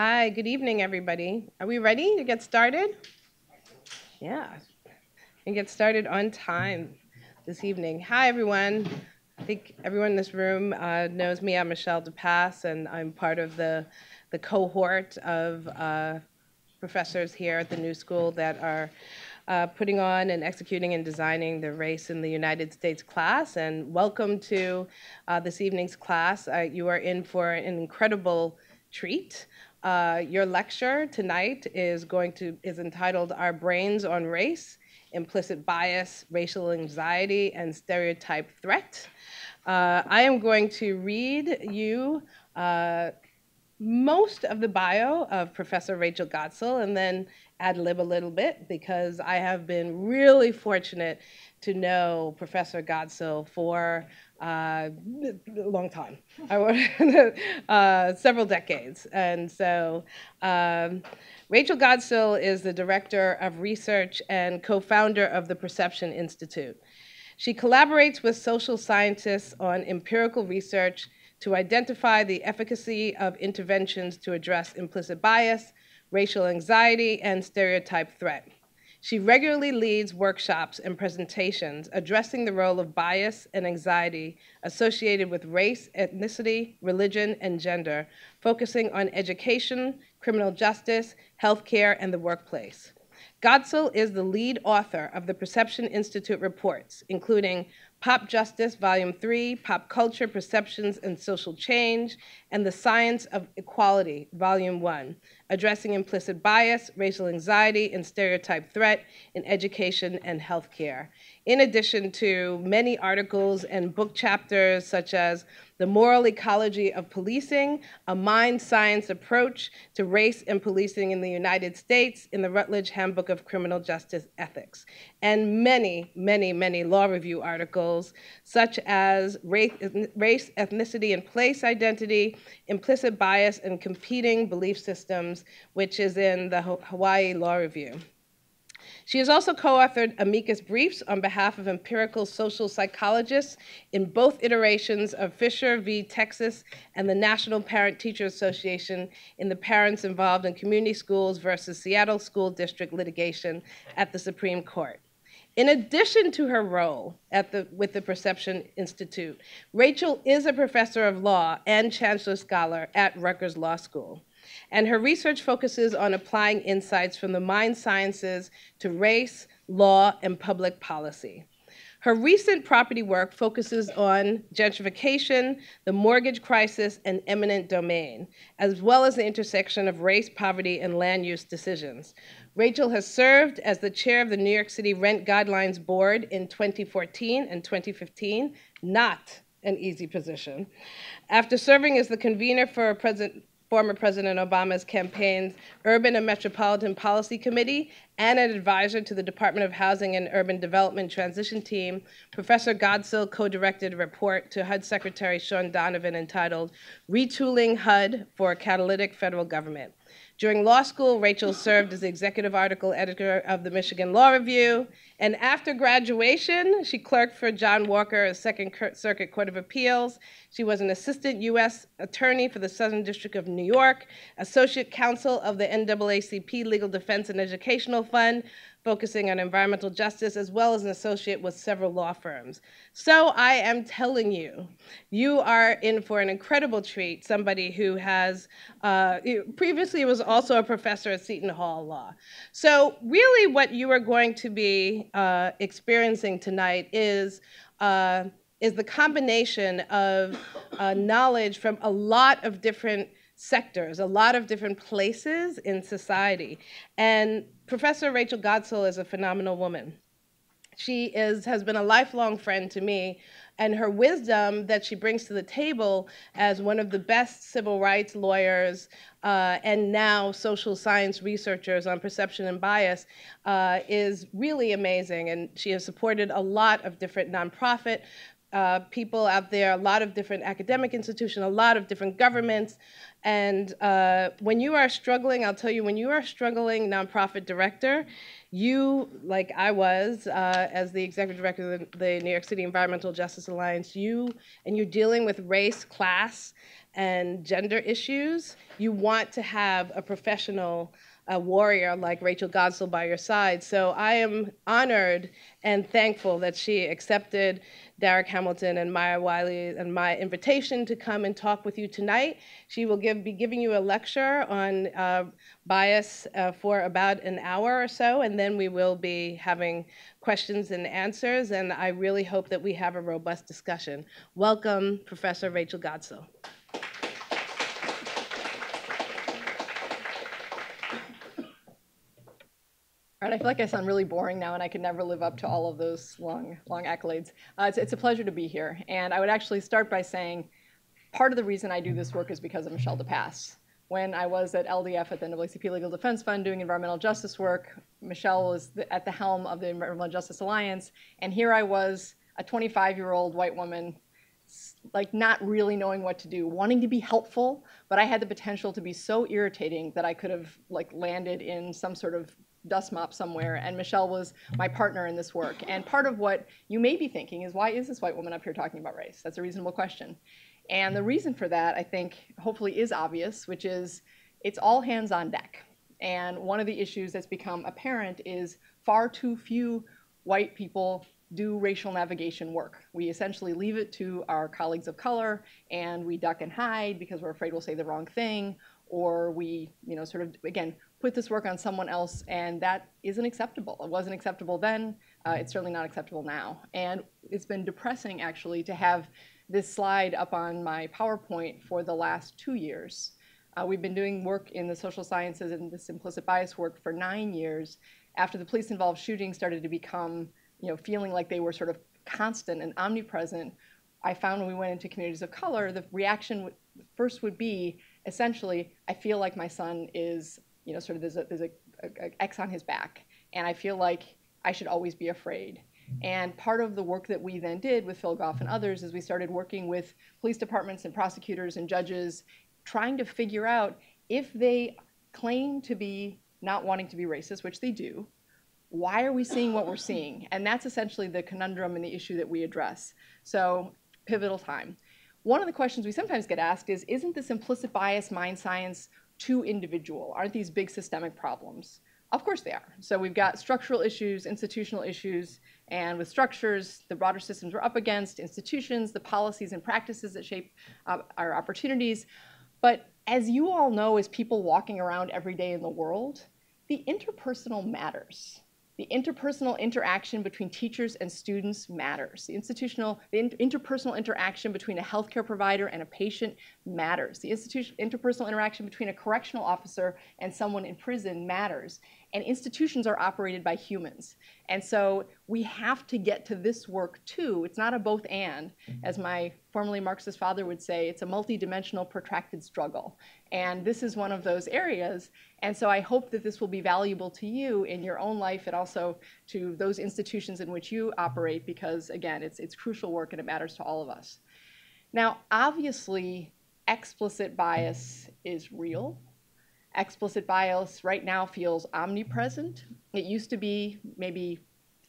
Hi, good evening, everybody. Are we ready to get started? Yeah, and get started on time this evening. Hi, everyone. I think everyone in this room uh, knows me. I'm Michelle DePass, and I'm part of the, the cohort of uh, professors here at the New School that are uh, putting on and executing and designing the Race in the United States class. And welcome to uh, this evening's class. Uh, you are in for an incredible treat. Uh, your lecture tonight is going to is entitled "Our Brains on Race: Implicit Bias, Racial Anxiety, and Stereotype Threat." Uh, I am going to read you uh, most of the bio of Professor Rachel Godsil and then ad lib a little bit because I have been really fortunate to know Professor Godsil for uh, a long time, uh, several decades. And so um, Rachel Godsil is the Director of Research and co-founder of the Perception Institute. She collaborates with social scientists on empirical research to identify the efficacy of interventions to address implicit bias, racial anxiety, and stereotype threat. She regularly leads workshops and presentations addressing the role of bias and anxiety associated with race, ethnicity, religion, and gender, focusing on education, criminal justice, healthcare, and the workplace. Godsil is the lead author of the Perception Institute reports, including Pop Justice, Volume 3, Pop Culture, Perceptions, and Social Change, and The Science of Equality, Volume 1, addressing implicit bias, racial anxiety, and stereotype threat in education and healthcare. In addition to many articles and book chapters such as the Moral Ecology of Policing, a mind science approach to race and policing in the United States in the Routledge Handbook of Criminal Justice Ethics, and many, many, many law review articles such as race, ethnicity, and place identity, implicit bias, and competing belief systems, which is in the Hawaii Law Review. She has also co-authored amicus briefs on behalf of empirical social psychologists in both iterations of Fisher v. Texas and the National Parent-Teacher Association in the Parents Involved in Community Schools versus Seattle School District litigation at the Supreme Court. In addition to her role at the, with the Perception Institute, Rachel is a professor of law and chancellor scholar at Rutgers Law School and her research focuses on applying insights from the mind sciences to race, law, and public policy. Her recent property work focuses on gentrification, the mortgage crisis, and eminent domain, as well as the intersection of race, poverty, and land use decisions. Rachel has served as the chair of the New York City Rent Guidelines Board in 2014 and 2015, not an easy position. After serving as the convener for President former President Obama's campaign's Urban and Metropolitan Policy Committee and an advisor to the Department of Housing and Urban Development Transition Team, Professor Godsil co-directed a report to HUD Secretary Shaun Donovan entitled Retooling HUD for a Catalytic Federal Government. During law school, Rachel served as the executive article editor of the Michigan Law Review, and after graduation, she clerked for John Walker Second Circuit Court of Appeals. She was an assistant U.S. attorney for the Southern District of New York, associate counsel of the NAACP Legal Defense and Educational Fund, focusing on environmental justice, as well as an associate with several law firms. So I am telling you, you are in for an incredible treat, somebody who has uh, previously was also a professor at Seton Hall Law. So really what you are going to be uh, experiencing tonight is uh, is the combination of uh, knowledge from a lot of different sectors, a lot of different places in society. And Professor Rachel Godsil is a phenomenal woman. She is, has been a lifelong friend to me, and her wisdom that she brings to the table as one of the best civil rights lawyers uh, and now social science researchers on perception and bias uh, is really amazing. And she has supported a lot of different nonprofit uh, people out there, a lot of different academic institutions, a lot of different governments. And uh, when you are struggling, I'll tell you, when you are struggling nonprofit director, you, like I was, uh, as the executive director of the, the New York City Environmental Justice Alliance, you, and you're dealing with race, class, and gender issues, you want to have a professional a warrior like Rachel Godsil by your side. So I am honored and thankful that she accepted Darrick Hamilton and Maya Wiley and my invitation to come and talk with you tonight. She will give, be giving you a lecture on uh, bias uh, for about an hour or so, and then we will be having questions and answers, and I really hope that we have a robust discussion. Welcome, Professor Rachel Godsil. Right, I feel like I sound really boring now, and I could never live up to all of those long, long accolades. Uh, it's, it's a pleasure to be here, and I would actually start by saying part of the reason I do this work is because of Michelle DePass. When I was at LDF at the NAACP Legal Defense Fund doing environmental justice work, Michelle was the, at the helm of the Environmental Justice Alliance, and here I was, a 25-year-old white woman, like not really knowing what to do, wanting to be helpful, but I had the potential to be so irritating that I could have like landed in some sort of dust mop somewhere, and Michelle was my partner in this work. And part of what you may be thinking is, why is this white woman up here talking about race? That's a reasonable question. And the reason for that, I think, hopefully is obvious, which is it's all hands on deck. And one of the issues that's become apparent is far too few white people do racial navigation work. We essentially leave it to our colleagues of color and we duck and hide because we're afraid we'll say the wrong thing or we, you know, sort of, again, put this work on someone else, and that isn't acceptable. It wasn't acceptable then. Uh, it's certainly not acceptable now. And it's been depressing, actually, to have this slide up on my PowerPoint for the last two years. Uh, we've been doing work in the social sciences and this implicit bias work for nine years. After the police-involved shooting started to become, you know, feeling like they were sort of constant and omnipresent, I found when we went into communities of color, the reaction first would be essentially, I feel like my son is you know, sort of there's a, there's a, a, a X on his back, and I feel like I should always be afraid. And part of the work that we then did with Phil Goff and others is we started working with police departments and prosecutors and judges, trying to figure out if they claim to be not wanting to be racist, which they do, why are we seeing what we're seeing? And that's essentially the conundrum and the issue that we address. So, pivotal time. One of the questions we sometimes get asked is Isn't this implicit bias mind science too individual? Aren't these big systemic problems? Of course they are. So we've got structural issues, institutional issues, and with structures, the broader systems we're up against, institutions, the policies and practices that shape uh, our opportunities. But as you all know, as people walking around every day in the world, the interpersonal matters. The interpersonal interaction between teachers and students matters. The institutional, the interpersonal interaction between a healthcare provider and a patient matters. The interpersonal interaction between a correctional officer and someone in prison matters and institutions are operated by humans. And so we have to get to this work too. It's not a both and, mm-hmm. as my formerly Marxist father would say, it's a multidimensional protracted struggle. And this is one of those areas. And so I hope that this will be valuable to you in your own life and also to those institutions in which you operate because, again, it's, it's crucial work and it matters to all of us. Now, obviously, explicit bias is real explicit bias right now feels omnipresent. It used to be maybe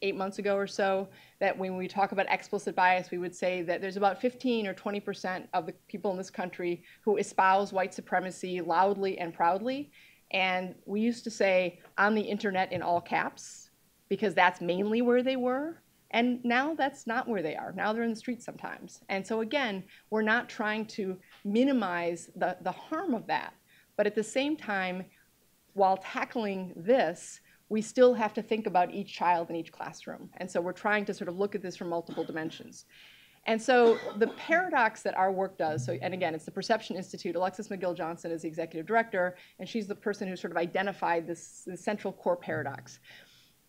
eight months ago or so that when we talk about explicit bias, we would say that there's about 15 or 20% of the people in this country who espouse white supremacy loudly and proudly. And we used to say on the internet in all caps because that's mainly where they were. And now that's not where they are. Now they're in the streets sometimes. And so again, we're not trying to minimize the, the harm of that. But at the same time, while tackling this, we still have to think about each child in each classroom. And so we're trying to sort of look at this from multiple dimensions. And so the paradox that our work does, so and again, it's the Perception Institute. Alexis McGill Johnson is the executive director, and she's the person who sort of identified this, this central core paradox.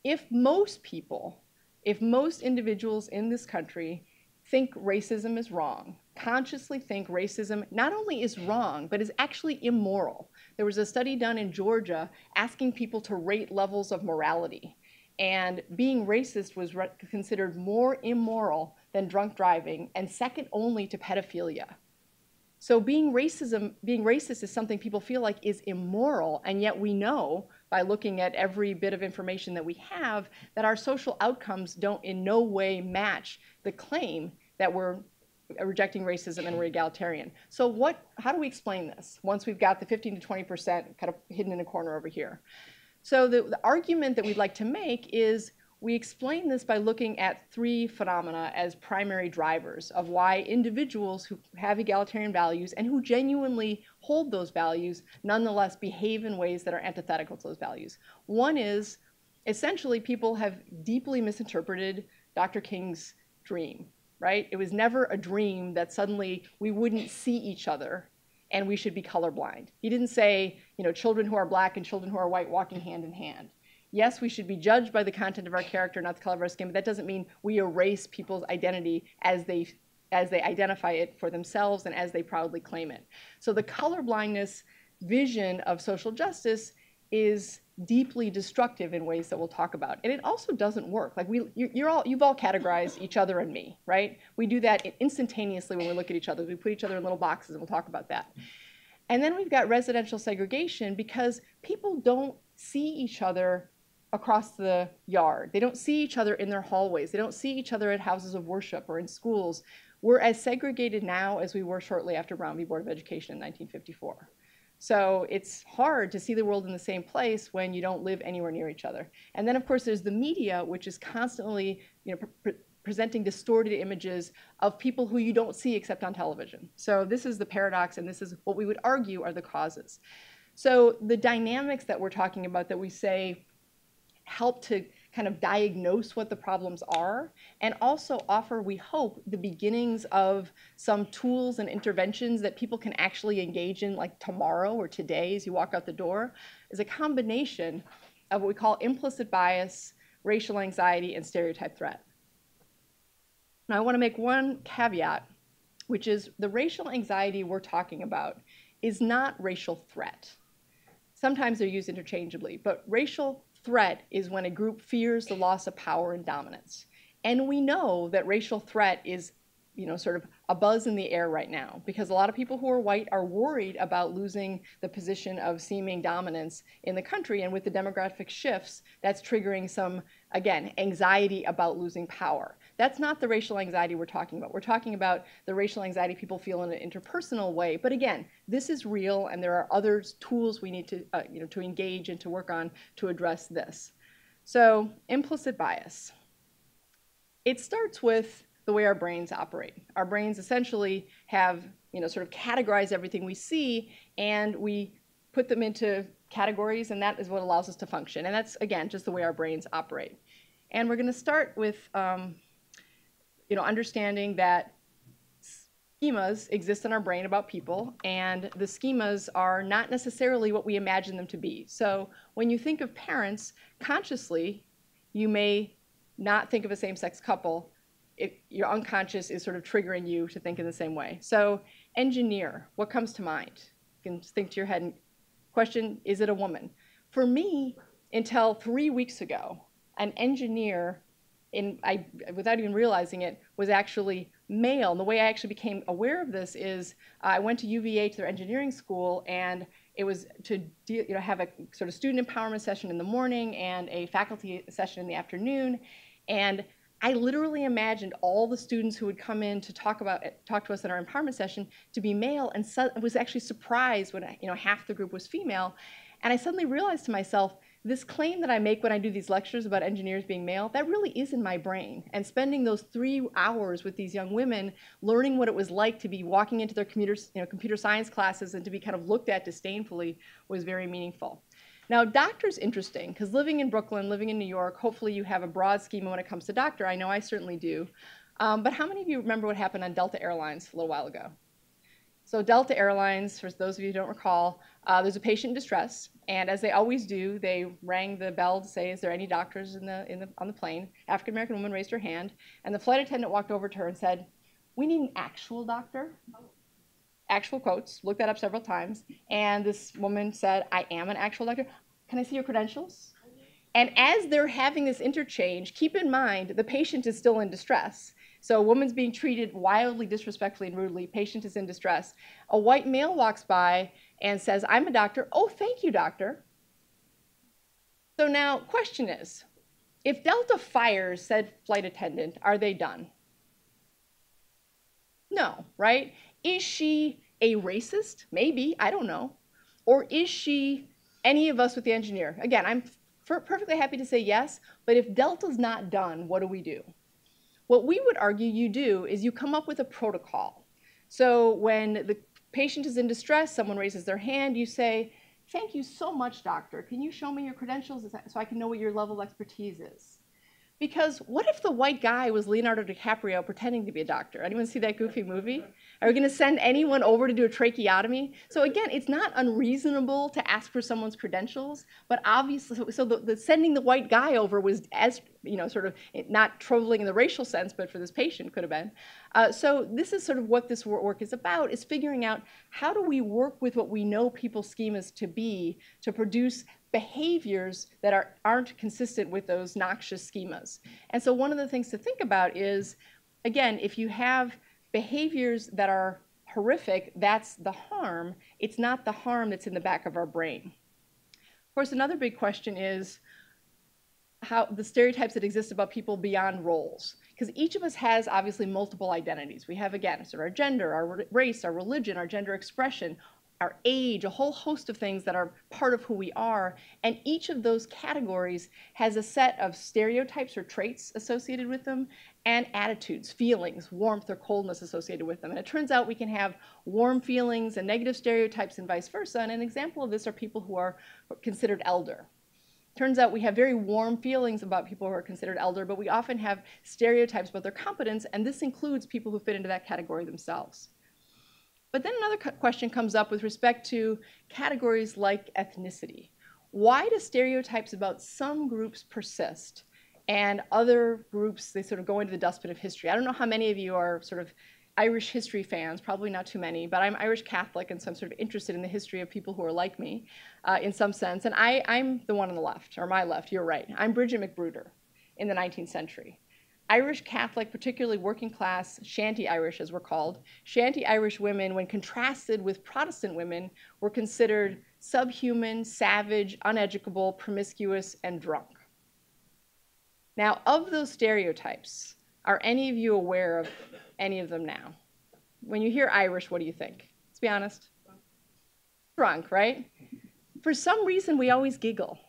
If most people, if most individuals in this country think racism is wrong, consciously think racism not only is wrong, but is actually immoral. There was a study done in Georgia asking people to rate levels of morality. And being racist was re- considered more immoral than drunk driving and second only to pedophilia. So being racism, being racist is something people feel like is immoral, and yet we know by looking at every bit of information that we have that our social outcomes don't in no way match the claim that we're rejecting racism and we're egalitarian. So what, how do we explain this once we've got the 15 to 20% kind of hidden in a corner over here? So the, the argument that we'd like to make is we explain this by looking at three phenomena as primary drivers of why individuals who have egalitarian values and who genuinely hold those values nonetheless behave in ways that are antithetical to those values. One is essentially people have deeply misinterpreted Dr. King's dream, right? It was never a dream that suddenly we wouldn't see each other and we should be colorblind. He didn't say, you know, children who are black and children who are white walking hand in hand yes, we should be judged by the content of our character, not the color of our skin, but that doesn't mean we erase people's identity as they as they identify it for themselves and as they proudly claim it. So the colorblindness vision of social justice is deeply destructive in ways that we'll talk about and it also doesn't work like we you're all you've all categorized each other and me right we do that instantaneously when we look at each other we put each other in little boxes and we'll talk about that and then we've got residential segregation because people don't see each other across the yard. They don't see each other in their hallways. They don't see each other at houses of worship or in schools. We're as segregated now as we were shortly after Brown v. Board of Education in 1954. So it's hard to see the world in the same place when you don't live anywhere near each other. And then, of course, there's the media, which is constantly you know, pre presenting distorted images of people who you don't see except on television. So this is the paradox, and this is what we would argue are the causes. So the dynamics that we're talking about that we say help to kind of diagnose what the problems are and also offer, we hope, the beginnings of some tools and interventions that people can actually engage in like tomorrow or today as you walk out the door is a combination of what we call implicit bias, racial anxiety, and stereotype threat. Now, I want to make one caveat, which is the racial anxiety we're talking about is not racial threat. Sometimes they're used interchangeably, but racial threat is when a group fears the loss of power and dominance. And we know that racial threat is, you know, sort of a buzz in the air right now because a lot of people who are white are worried about losing the position of seeming dominance in the country. And with the demographic shifts, that's triggering some, again, anxiety about losing power. That's not the racial anxiety we're talking about. We're talking about the racial anxiety people feel in an interpersonal way. But again, this is real, and there are other tools we need to, uh, you know, to engage and to work on to address this. So, implicit bias. It starts with the way our brains operate. Our brains essentially have, you know, sort of categorize everything we see, and we put them into categories, and that is what allows us to function. And that's, again, just the way our brains operate. And we're going to start with um, you know, understanding that schemas exist in our brain about people, and the schemas are not necessarily what we imagine them to be. So when you think of parents, consciously, you may not think of a same-sex couple. If your unconscious is sort of triggering you to think in the same way. So engineer, what comes to mind? You can think to your head and question, is it a woman? For me, until three weeks ago, an engineer in, I, without even realizing it, was actually male. And the way I actually became aware of this is uh, I went to UVA to their engineering school, and it was to you know, have a sort of student empowerment session in the morning and a faculty session in the afternoon. And I literally imagined all the students who would come in to talk about talk to us in our empowerment session to be male, and so, was actually surprised when you know half the group was female. And I suddenly realized to myself, this claim that I make when I do these lectures about engineers being male, that really is in my brain. And spending those three hours with these young women, learning what it was like to be walking into their computer, you know, computer science classes and to be kind of looked at disdainfully was very meaningful. Now, doctor's interesting because living in Brooklyn, living in New York, hopefully you have a broad schema when it comes to doctor. I know I certainly do. Um, but how many of you remember what happened on Delta Airlines a little while ago? So Delta Airlines, for those of you who don't recall, uh, there's a patient in distress, and as they always do, they rang the bell to say, "Is there any doctors in the, in the on the plane?" African American woman raised her hand, and the flight attendant walked over to her and said, "We need an actual doctor." Actual quotes. Looked that up several times, and this woman said, "I am an actual doctor. Can I see your credentials?" And as they're having this interchange, keep in mind the patient is still in distress. So a woman's being treated wildly disrespectfully and rudely. Patient is in distress. A white male walks by and says, I'm a doctor. Oh, thank you, doctor. So now, question is, if Delta fires said flight attendant, are they done? No, right? Is she a racist? Maybe, I don't know. Or is she any of us with the engineer? Again, I'm perfectly happy to say yes, but if delta's not done, what do we do? What we would argue you do is you come up with a protocol. So when the patient is in distress, someone raises their hand, you say, thank you so much, doctor. Can you show me your credentials so I can know what your level of expertise is? Because what if the white guy was Leonardo DiCaprio pretending to be a doctor? Anyone see that goofy movie? Are we going to send anyone over to do a tracheotomy? So again, it's not unreasonable to ask for someone's credentials, but obviously, so, the, the, sending the white guy over was as you know, sort of not troubling in the racial sense, but for this patient could have been. Uh, so this is sort of what this work is about: is figuring out how do we work with what we know people's schemas to be to produce behaviors that are, aren't consistent with those noxious schemas. And so one of the things to think about is, again, if you have behaviors that are horrific, that's the harm. It's not the harm that's in the back of our brain. Of course, another big question is how the stereotypes that exist about people beyond roles. Because each of us has obviously multiple identities. We have, again, sort of our gender, our race, our religion, our gender expression, our age, a whole host of things that are part of who we are. And each of those categories has a set of stereotypes or traits associated with them and attitudes, feelings, warmth or coldness associated with them. And it turns out we can have warm feelings and negative stereotypes and vice versa. And an example of this are people who are considered elder. Turns out we have very warm feelings about people who are considered elder, but we often have stereotypes about their competence, and this includes people who fit into that category themselves. But then another question comes up with respect to categories like ethnicity. Why do stereotypes about some groups persist and other groups, they sort of go into the dustbin of history? I don't know how many of you are sort of Irish history fans, probably not too many, but I'm Irish Catholic, and so I'm sort of interested in the history of people who are like me uh, in some sense. And I, I'm the one on the left, or my left, you're right. I'm Bridget McBruder in the 19th century. Irish Catholic, particularly working class, shanty Irish as we're called, shanty Irish women, when contrasted with Protestant women, were considered subhuman, savage, uneducable, promiscuous, and drunk. Now, of those stereotypes, are any of you aware of any of them now? When you hear Irish, what do you think? Let's be honest. Drunk, right? For some reason, we always giggle,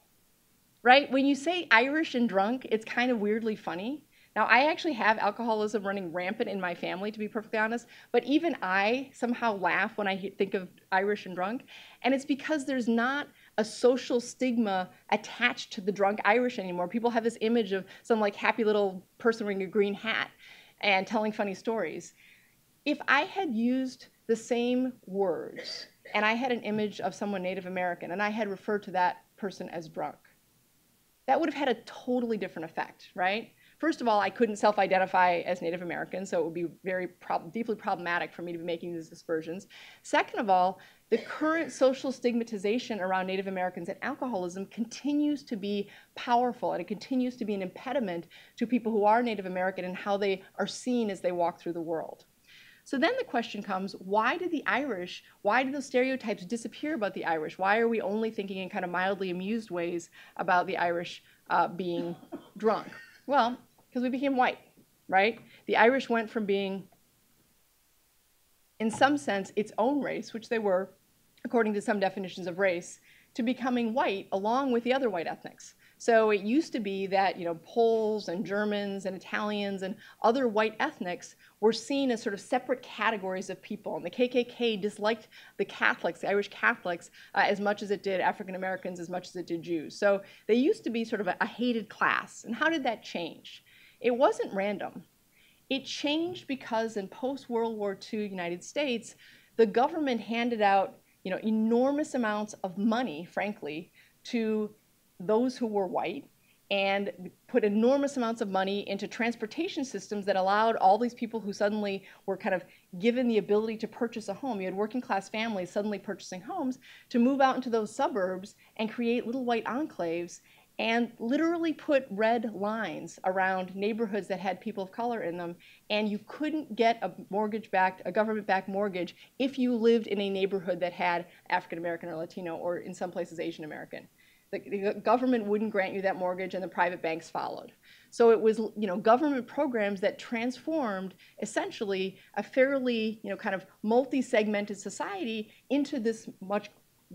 right? When you say Irish and drunk, it's kind of weirdly funny. Now, I actually have alcoholism running rampant in my family, to be perfectly honest, but even I somehow laugh when I think of Irish and drunk. And it's because there's not a social stigma attached to the drunk Irish anymore. People have this image of some like happy little person wearing a green hat and telling funny stories. If I had used the same words and I had an image of someone Native American and I had referred to that person as drunk, that would have had a totally different effect, right? First of all, I couldn't self-identify as Native American, so it would be very prob deeply problematic for me to be making these aspersions. Second of all, the current social stigmatization around Native Americans and alcoholism continues to be powerful, and it continues to be an impediment to people who are Native American and how they are seen as they walk through the world. So then the question comes, why did the Irish, why did those stereotypes disappear about the Irish? Why are we only thinking in kind of mildly amused ways about the Irish uh, being drunk? Well, because we became white, right? The Irish went from being, in some sense, its own race, which they were, according to some definitions of race, to becoming white along with the other white ethnics. So it used to be that you know Poles and Germans and Italians and other white ethnics were seen as sort of separate categories of people, and the KKK disliked the Catholics, the Irish Catholics, uh, as much as it did African Americans, as much as it did Jews. So they used to be sort of a, a hated class. And how did that change? It wasn't random. It changed because in post-World War II United States, the government handed out you know, enormous amounts of money, frankly, to those who were white and put enormous amounts of money into transportation systems that allowed all these people who suddenly were kind of given the ability to purchase a home. You had working class families suddenly purchasing homes to move out into those suburbs and create little white enclaves and literally put red lines around neighborhoods that had people of color in them. And you couldn't get a mortgage backed, a government backed mortgage if you lived in a neighborhood that had African American or Latino or in some places Asian American. the government wouldn't grant you that mortgage and the private banks followed. So it was, you know, government programs that transformed essentially a fairly, you know, kind of multi-segmented society into this much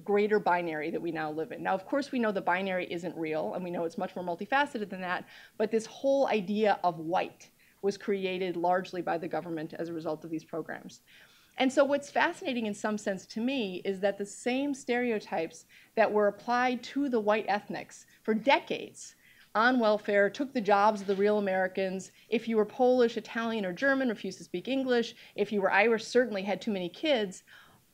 greater binary that we now live in. Now, of course, we know the binary isn't real, and we know it's much more multifaceted than that, but this whole idea of white was created largely by the government as a result of these programs. And so what's fascinating in some sense to me is that the same stereotypes that were applied to the white ethnics for decades on welfare took the jobs of the real Americans. If you were Polish, Italian, or German, refused to speak English. If you were Irish, certainly had too many kids.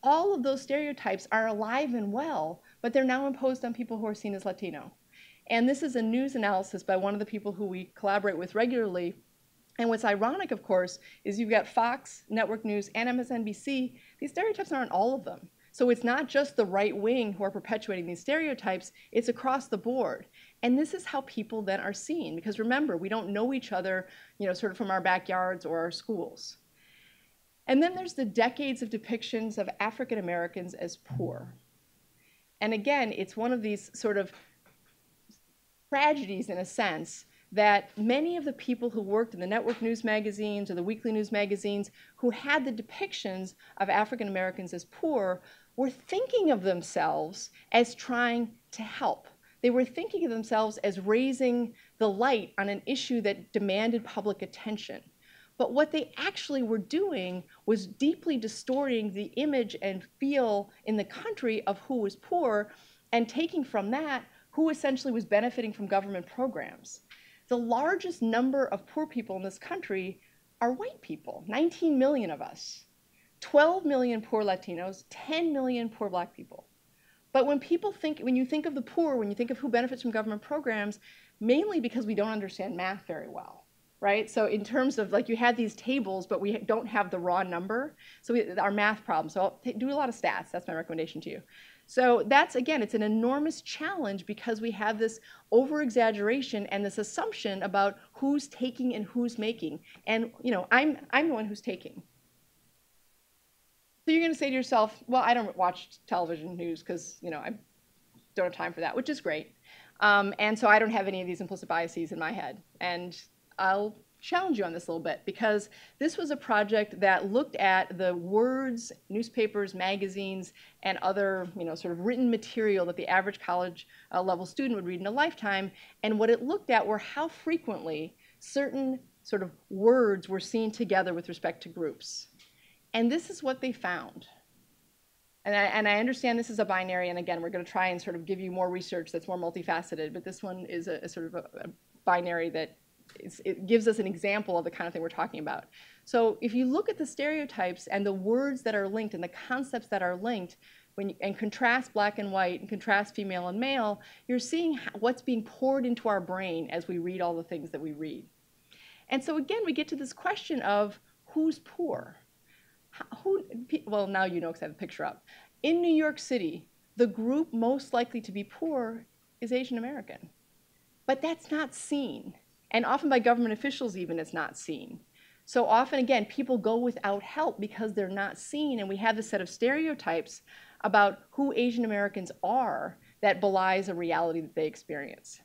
All of those stereotypes are alive and well, but they're now imposed on people who are seen as Latino. And this is a news analysis by one of the people who we collaborate with regularly and what's ironic, of course, is you've got Fox, Network News, and MSNBC. These stereotypes aren't all of them. So it's not just the right wing who are perpetuating these stereotypes, it's across the board. And this is how people then are seen. Because remember, we don't know each other, you know, sort of from our backyards or our schools. And then there's the decades of depictions of African Americans as poor. And again, it's one of these sort of tragedies in a sense that many of the people who worked in the network news magazines or the weekly news magazines who had the depictions of African Americans as poor were thinking of themselves as trying to help. They were thinking of themselves as raising the light on an issue that demanded public attention. But what they actually were doing was deeply distorting the image and feel in the country of who was poor and taking from that who essentially was benefiting from government programs. The largest number of poor people in this country are white people 19 million of us. 12 million poor latinos 10 million poor black people. But when people think when you think of the poor when you think of who benefits from government programs mainly because we don't understand math very well right so in terms of like you had these tables but we don't have the raw number so we, our math problem so I'll do a lot of stats that's my recommendation to you so that's, again, it's an enormous challenge because we have this over exaggeration and this assumption about who's taking and who's making. And, you know, I'm, I'm the one who's taking. So you're going to say to yourself, well, I don't watch television news because, you know, I don't have time for that, which is great. Um, and so I don't have any of these implicit biases in my head. And I'll challenge you on this a little bit because this was a project that looked at the words, newspapers, magazines, and other, you know, sort of written material that the average college uh, level student would read in a lifetime. And what it looked at were how frequently certain sort of words were seen together with respect to groups. And this is what they found. And I, and I, understand this is a binary, and again, we're going to try and sort of give you more research that's more multifaceted, but this one is a, a sort of a, a binary that it gives us an example of the kind of thing we're talking about. So if you look at the stereotypes and the words that are linked and the concepts that are linked, when you, and contrast black and white and contrast female and male, you're seeing what's being poured into our brain as we read all the things that we read. And so again, we get to this question of who's poor? How, who, well, now you know because I have a picture up. In New York City, the group most likely to be poor is Asian American. But that's not seen. And often by government officials, even, it's not seen. So often, again, people go without help because they're not seen, and we have this set of stereotypes about who Asian Americans are that belies a reality that they experience.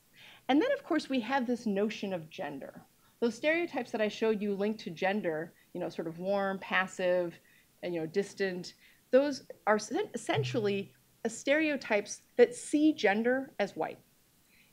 And then, of course, we have this notion of gender. Those stereotypes that I showed you linked to gender, you know, sort of warm, passive, and, you know, distant, those are essentially stereotypes that see gender as white.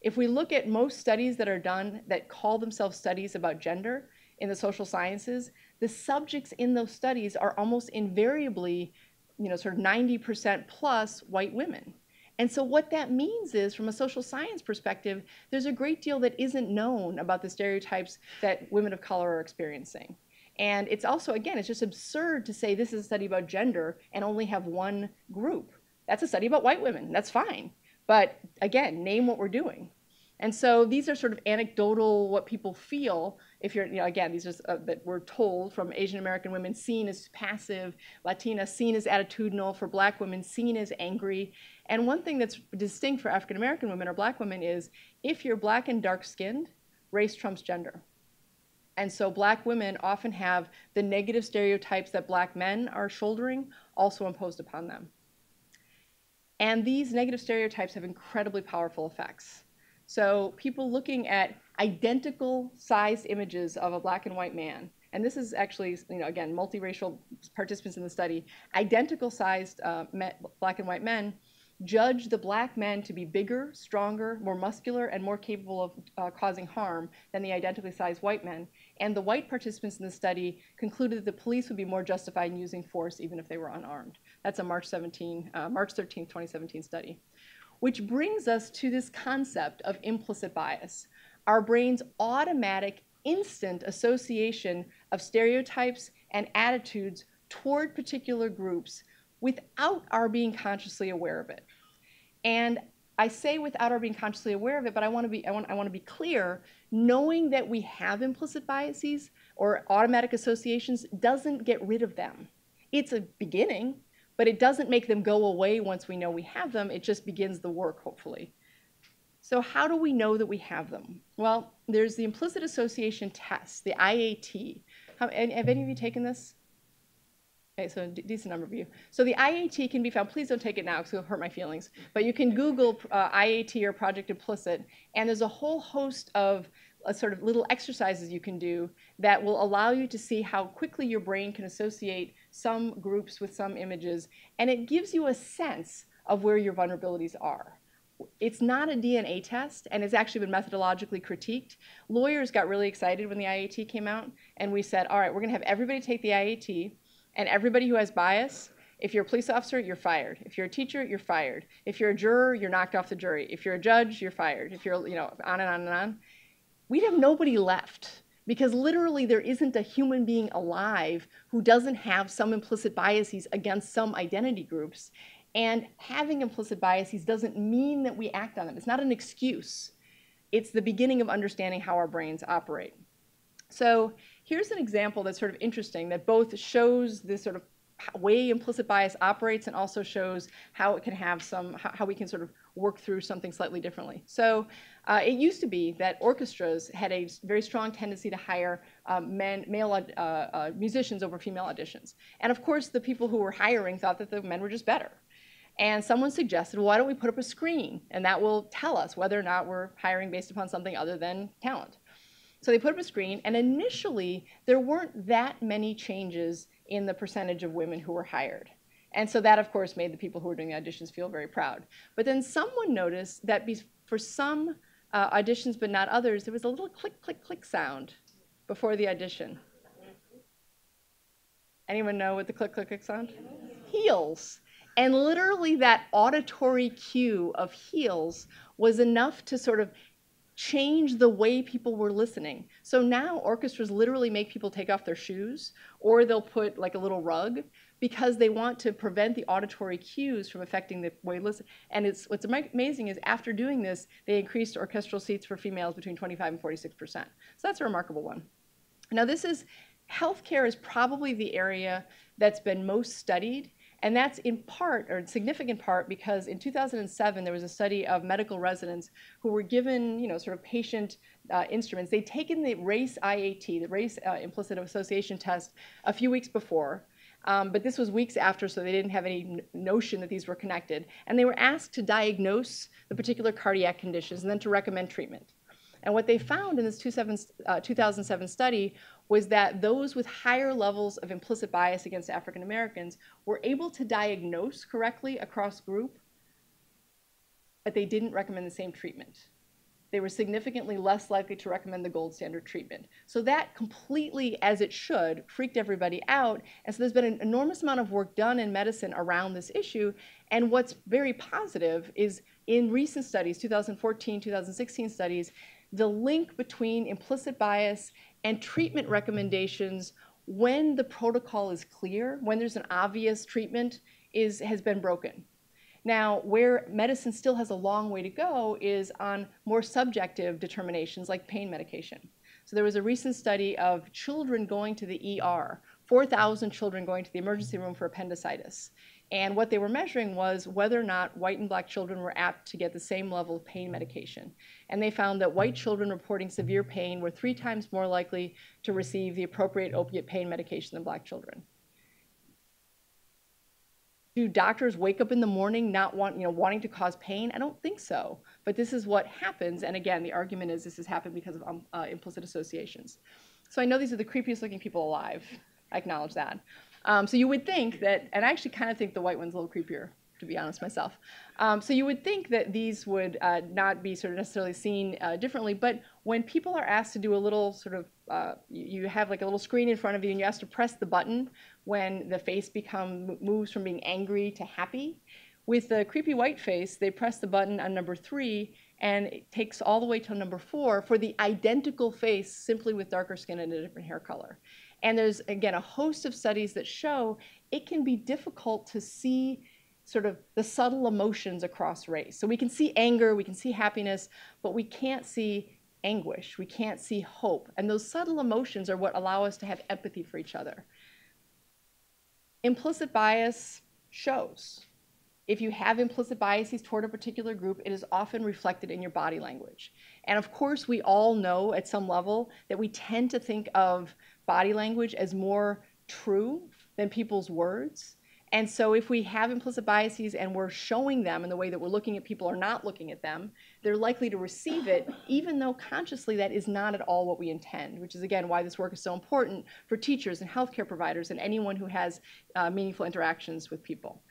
If we look at most studies that are done that call themselves studies about gender in the social sciences, the subjects in those studies are almost invariably, you know, sort of 90% plus white women. And so what that means is, from a social science perspective, there's a great deal that isn't known about the stereotypes that women of color are experiencing. And it's also, again, it's just absurd to say this is a study about gender and only have one group. That's a study about white women. That's fine. But again, name what we're doing. And so these are sort of anecdotal, what people feel. If you're, you know, again, these are uh, that we're told from Asian American women seen as passive, Latina seen as attitudinal, for Black women seen as angry. And one thing that's distinct for African American women or Black women is if you're Black and dark skinned, race trumps gender. And so Black women often have the negative stereotypes that Black men are shouldering also imposed upon them. And these negative stereotypes have incredibly powerful effects. So people looking at identical sized images of a black and white man, and this is actually, you know, again, multiracial participants in the study, identical sized uh, black and white men judge the black men to be bigger, stronger, more muscular, and more capable of uh, causing harm than the identically sized white men. And the white participants in the study concluded that the police would be more justified in using force even if they were unarmed. That's a March 17, uh, March 13, 2017 study. Which brings us to this concept of implicit bias. Our brain's automatic, instant association of stereotypes and attitudes toward particular groups without our being consciously aware of it. And I say without our being consciously aware of it, but I want to be I want I want to be clear, knowing that we have implicit biases or automatic associations doesn't get rid of them. It's a beginning, but it doesn't make them go away once we know we have them. It just begins the work, hopefully. So how do we know that we have them? Well, there's the implicit association test, the IAT. Have, have any of you taken this? Okay, so a decent number of you. So the IAT can be found, please don't take it now because it'll hurt my feelings, but you can Google uh, IAT or Project Implicit, and there's a whole host of uh, sort of little exercises you can do that will allow you to see how quickly your brain can associate some groups with some images, and it gives you a sense of where your vulnerabilities are. It's not a DNA test, and it's actually been methodologically critiqued. Lawyers got really excited when the IAT came out, and we said, all right, we're going to have everybody take the IAT, and everybody who has bias, if you're a police officer, you're fired. If you're a teacher, you're fired. If you're a juror, you're knocked off the jury. If you're a judge, you're fired. If you're, you know, on and on and on. We'd have nobody left because literally there isn't a human being alive who doesn't have some implicit biases against some identity groups. And having implicit biases doesn't mean that we act on them. It's not an excuse. It's the beginning of understanding how our brains operate. So here's an example that's sort of interesting that both shows this sort of way implicit bias operates and also shows how it can have some, how, we can sort of work through something slightly differently. So uh, it used to be that orchestras had a very strong tendency to hire um, men, male uh, uh, musicians over female auditions. And of course, the people who were hiring thought that the men were just better. And someone suggested, well, why don't we put up a screen? And that will tell us whether or not we're hiring based upon something other than talent. So they put up a screen, and initially, there weren't that many changes in the percentage of women who were hired. And so that, of course, made the people who were doing the auditions feel very proud. But then someone noticed that for some uh, auditions, but not others, there was a little click, click, click sound before the audition. Anyone know what the click, click, click sound? Heels. And literally, that auditory cue of heels was enough to sort of change the way people were listening. So now orchestras literally make people take off their shoes or they'll put like a little rug because they want to prevent the auditory cues from affecting the way listen. And it's what's amazing is after doing this, they increased orchestral seats for females between 25 and 46%. So that's a remarkable one. Now this is healthcare is probably the area that's been most studied and that's in part, or in significant part, because in 2007 there was a study of medical residents who were given, you know, sort of patient uh, instruments. They'd taken the race IAT, the race uh, implicit association test, a few weeks before. Um, but this was weeks after, so they didn't have any notion that these were connected. And they were asked to diagnose the particular cardiac conditions and then to recommend treatment. And what they found in this 2007 uh, study was that those with higher levels of implicit bias against African Americans were able to diagnose correctly across group, but they didn't recommend the same treatment. They were significantly less likely to recommend the gold standard treatment. So that completely, as it should, freaked everybody out. And so there's been an enormous amount of work done in medicine around this issue. And what's very positive is in recent studies, 2014, 2016 studies, the link between implicit bias and treatment recommendations when the protocol is clear, when there's an obvious treatment, is, has been broken. Now, where medicine still has a long way to go is on more subjective determinations like pain medication. So there was a recent study of children going to the ER, 4,000 children going to the emergency room for appendicitis. And what they were measuring was whether or not white and black children were apt to get the same level of pain medication. And they found that white children reporting severe pain were three times more likely to receive the appropriate opiate pain medication than black children. Do doctors wake up in the morning not want, you know, wanting to cause pain? I don't think so. But this is what happens. And again, the argument is this has happened because of um, uh, implicit associations. So I know these are the creepiest looking people alive. I acknowledge that. Um, so you would think that, and I actually kind of think the white one's a little creepier, to be honest myself. Um, so you would think that these would uh, not be sort of necessarily seen uh, differently, but when people are asked to do a little sort of, uh, you, have like a little screen in front of you and you ask to press the button when the face become moves from being angry to happy. With the creepy white face, they press the button on number three and it takes all the way till number four for the identical face simply with darker skin and a different hair color. And there's, again, a host of studies that show it can be difficult to see sort of the subtle emotions across race. So we can see anger, we can see happiness, but we can't see anguish, we can't see hope. And those subtle emotions are what allow us to have empathy for each other. Implicit bias shows. If you have implicit biases toward a particular group, it is often reflected in your body language. And of course, we all know at some level that we tend to think of body language as more true than people's words. And so if we have implicit biases and we're showing them in the way that we're looking at people or not looking at them, they're likely to receive it, even though consciously that is not at all what we intend, which is again why this work is so important for teachers and healthcare providers and anyone who has uh, meaningful interactions with people.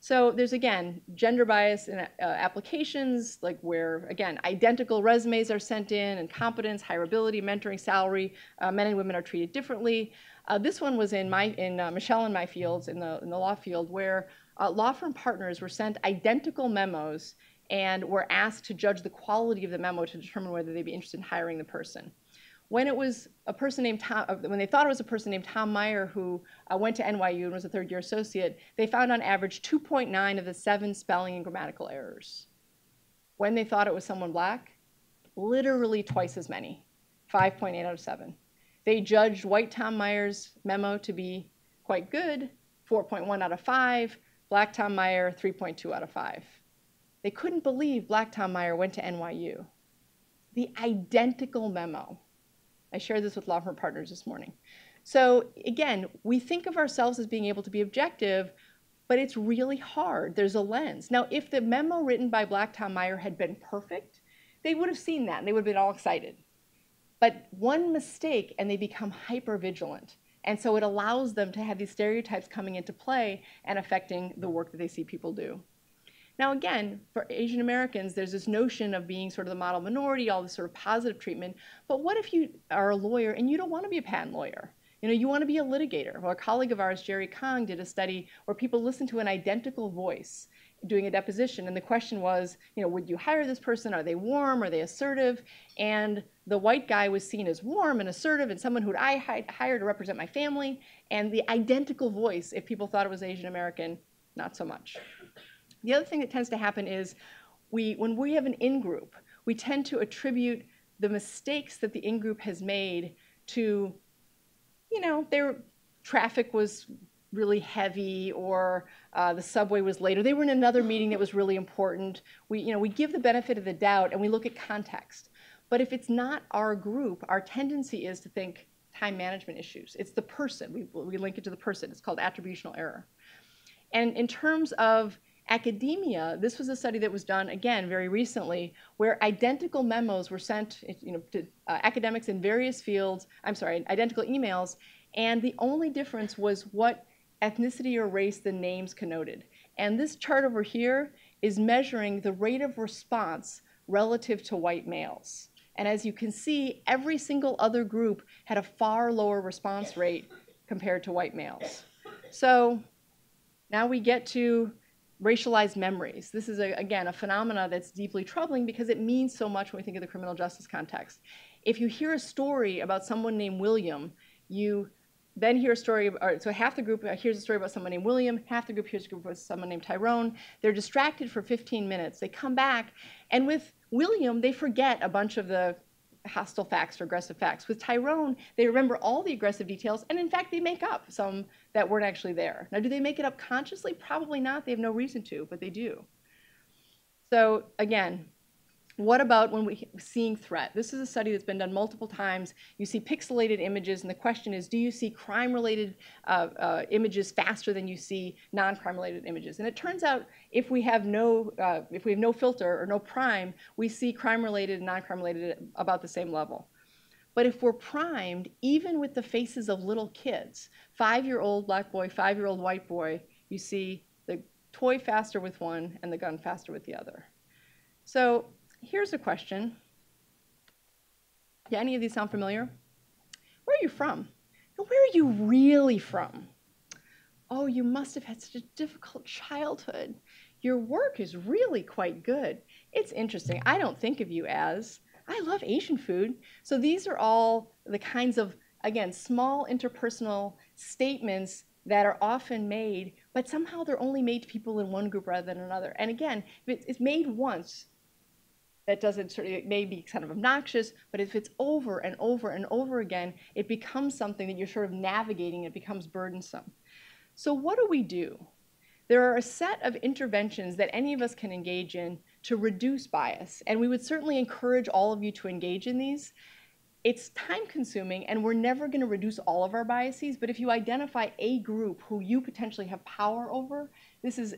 So there's again gender bias in uh, applications, like where again identical resumes are sent in, and competence, hireability, mentoring, salary, uh, men and women are treated differently. Uh, this one was in my in uh, Michelle and my fields in the in the law field where uh, law firm partners were sent identical memos and were asked to judge the quality of the memo to determine whether they'd be interested in hiring the person when it was a person named Tom, uh, when they thought it was a person named Tom Meyer who uh, went to NYU and was a third year associate, they found on average 2.9 of the seven spelling and grammatical errors. When they thought it was someone black, literally twice as many, 5.8 out of 7. They judged white Tom Meyer's memo to be quite good, 4.1 out of 5, black Tom Meyer, 3.2 out of 5. They couldn't believe black Tom Meyer went to NYU. The identical memo I shared this with law firm partners this morning. So again, we think of ourselves as being able to be objective, but it's really hard. There's a lens. Now, if the memo written by Black Tom Meyer had been perfect, they would have seen that and they would have been all excited. But one mistake and they become hyper vigilant. And so it allows them to have these stereotypes coming into play and affecting the work that they see people do. Now, again, for Asian Americans, there's this notion of being sort of the model minority, all this sort of positive treatment. But what if you are a lawyer and you don't want to be a patent lawyer? You know, you want to be a litigator. Well, a colleague of ours, Jerry Kang, did a study where people listened to an identical voice doing a deposition, and the question was, you know, would you hire this person? Are they warm? Are they assertive? And the white guy was seen as warm and assertive and someone who I hired to represent my family. And the identical voice, if people thought it was Asian American, not so much. The other thing that tends to happen is we, when we have an in-group, we tend to attribute the mistakes that the in-group has made to, you know, their traffic was really heavy or uh, the subway was later. They were in another meeting that was really important. We, you know, we give the benefit of the doubt and we look at context. But if it's not our group, our tendency is to think time management issues. It's the person. We, we link it to the person. It's called attributional error. And in terms of academia, this was a study that was done again very recently, where identical memos were sent, you know, to uh, academics in various fields. I'm sorry, identical emails, and the only difference was what ethnicity or race the names connoted. And this chart over here is measuring the rate of response relative to white males. And as you can see, every single other group had a far lower response rate compared to white males. So now we get to racialized memories. This is, a, again, a phenomena that's deeply troubling because it means so much when we think of the criminal justice context. If you hear a story about someone named William, you then hear a story, or, so half the group uh, hears a story about someone named William, half the group hears a group about someone named Tyrone. They're distracted for 15 minutes. They come back, and with William, they forget a bunch of the hostile facts or aggressive facts. With Tyrone, they remember all the aggressive details, and in fact, they make up some that weren't actually there. Now, do they make it up consciously? Probably not. They have no reason to, but they do. So again, What about when we seeing threat? This is a study that's been done multiple times. You see pixelated images, and the question is, do you see crime-related uh, uh, images faster than you see non-crime-related images? And it turns out, if we have no, uh, if we have no filter or no prime, we see crime-related and non-crime-related about the same level. But if we're primed, even with the faces of little kids, five-year-old black boy, five-year-old white boy, you see the toy faster with one and the gun faster with the other. So here's a question. Yeah, any of these sound familiar? Where are you from? Where are you really from? Oh, you must have had such a difficult childhood. Your work is really quite good. It's interesting. I don't think of you as, I love Asian food. So these are all the kinds of, again, small interpersonal statements that are often made, but somehow they're only made to people in one group rather than another. And again, if it's made once, that doesn't sort of, it may be kind of obnoxious, but if it's over and over and over again, it becomes something that you're sort of navigating, it becomes burdensome. So what do we do? There are a set of interventions that any of us can engage in to reduce bias, and we would certainly encourage all of you to engage in these. It's time consuming, and we're never going to reduce all of our biases, but if you identify a group who you potentially have power over, this is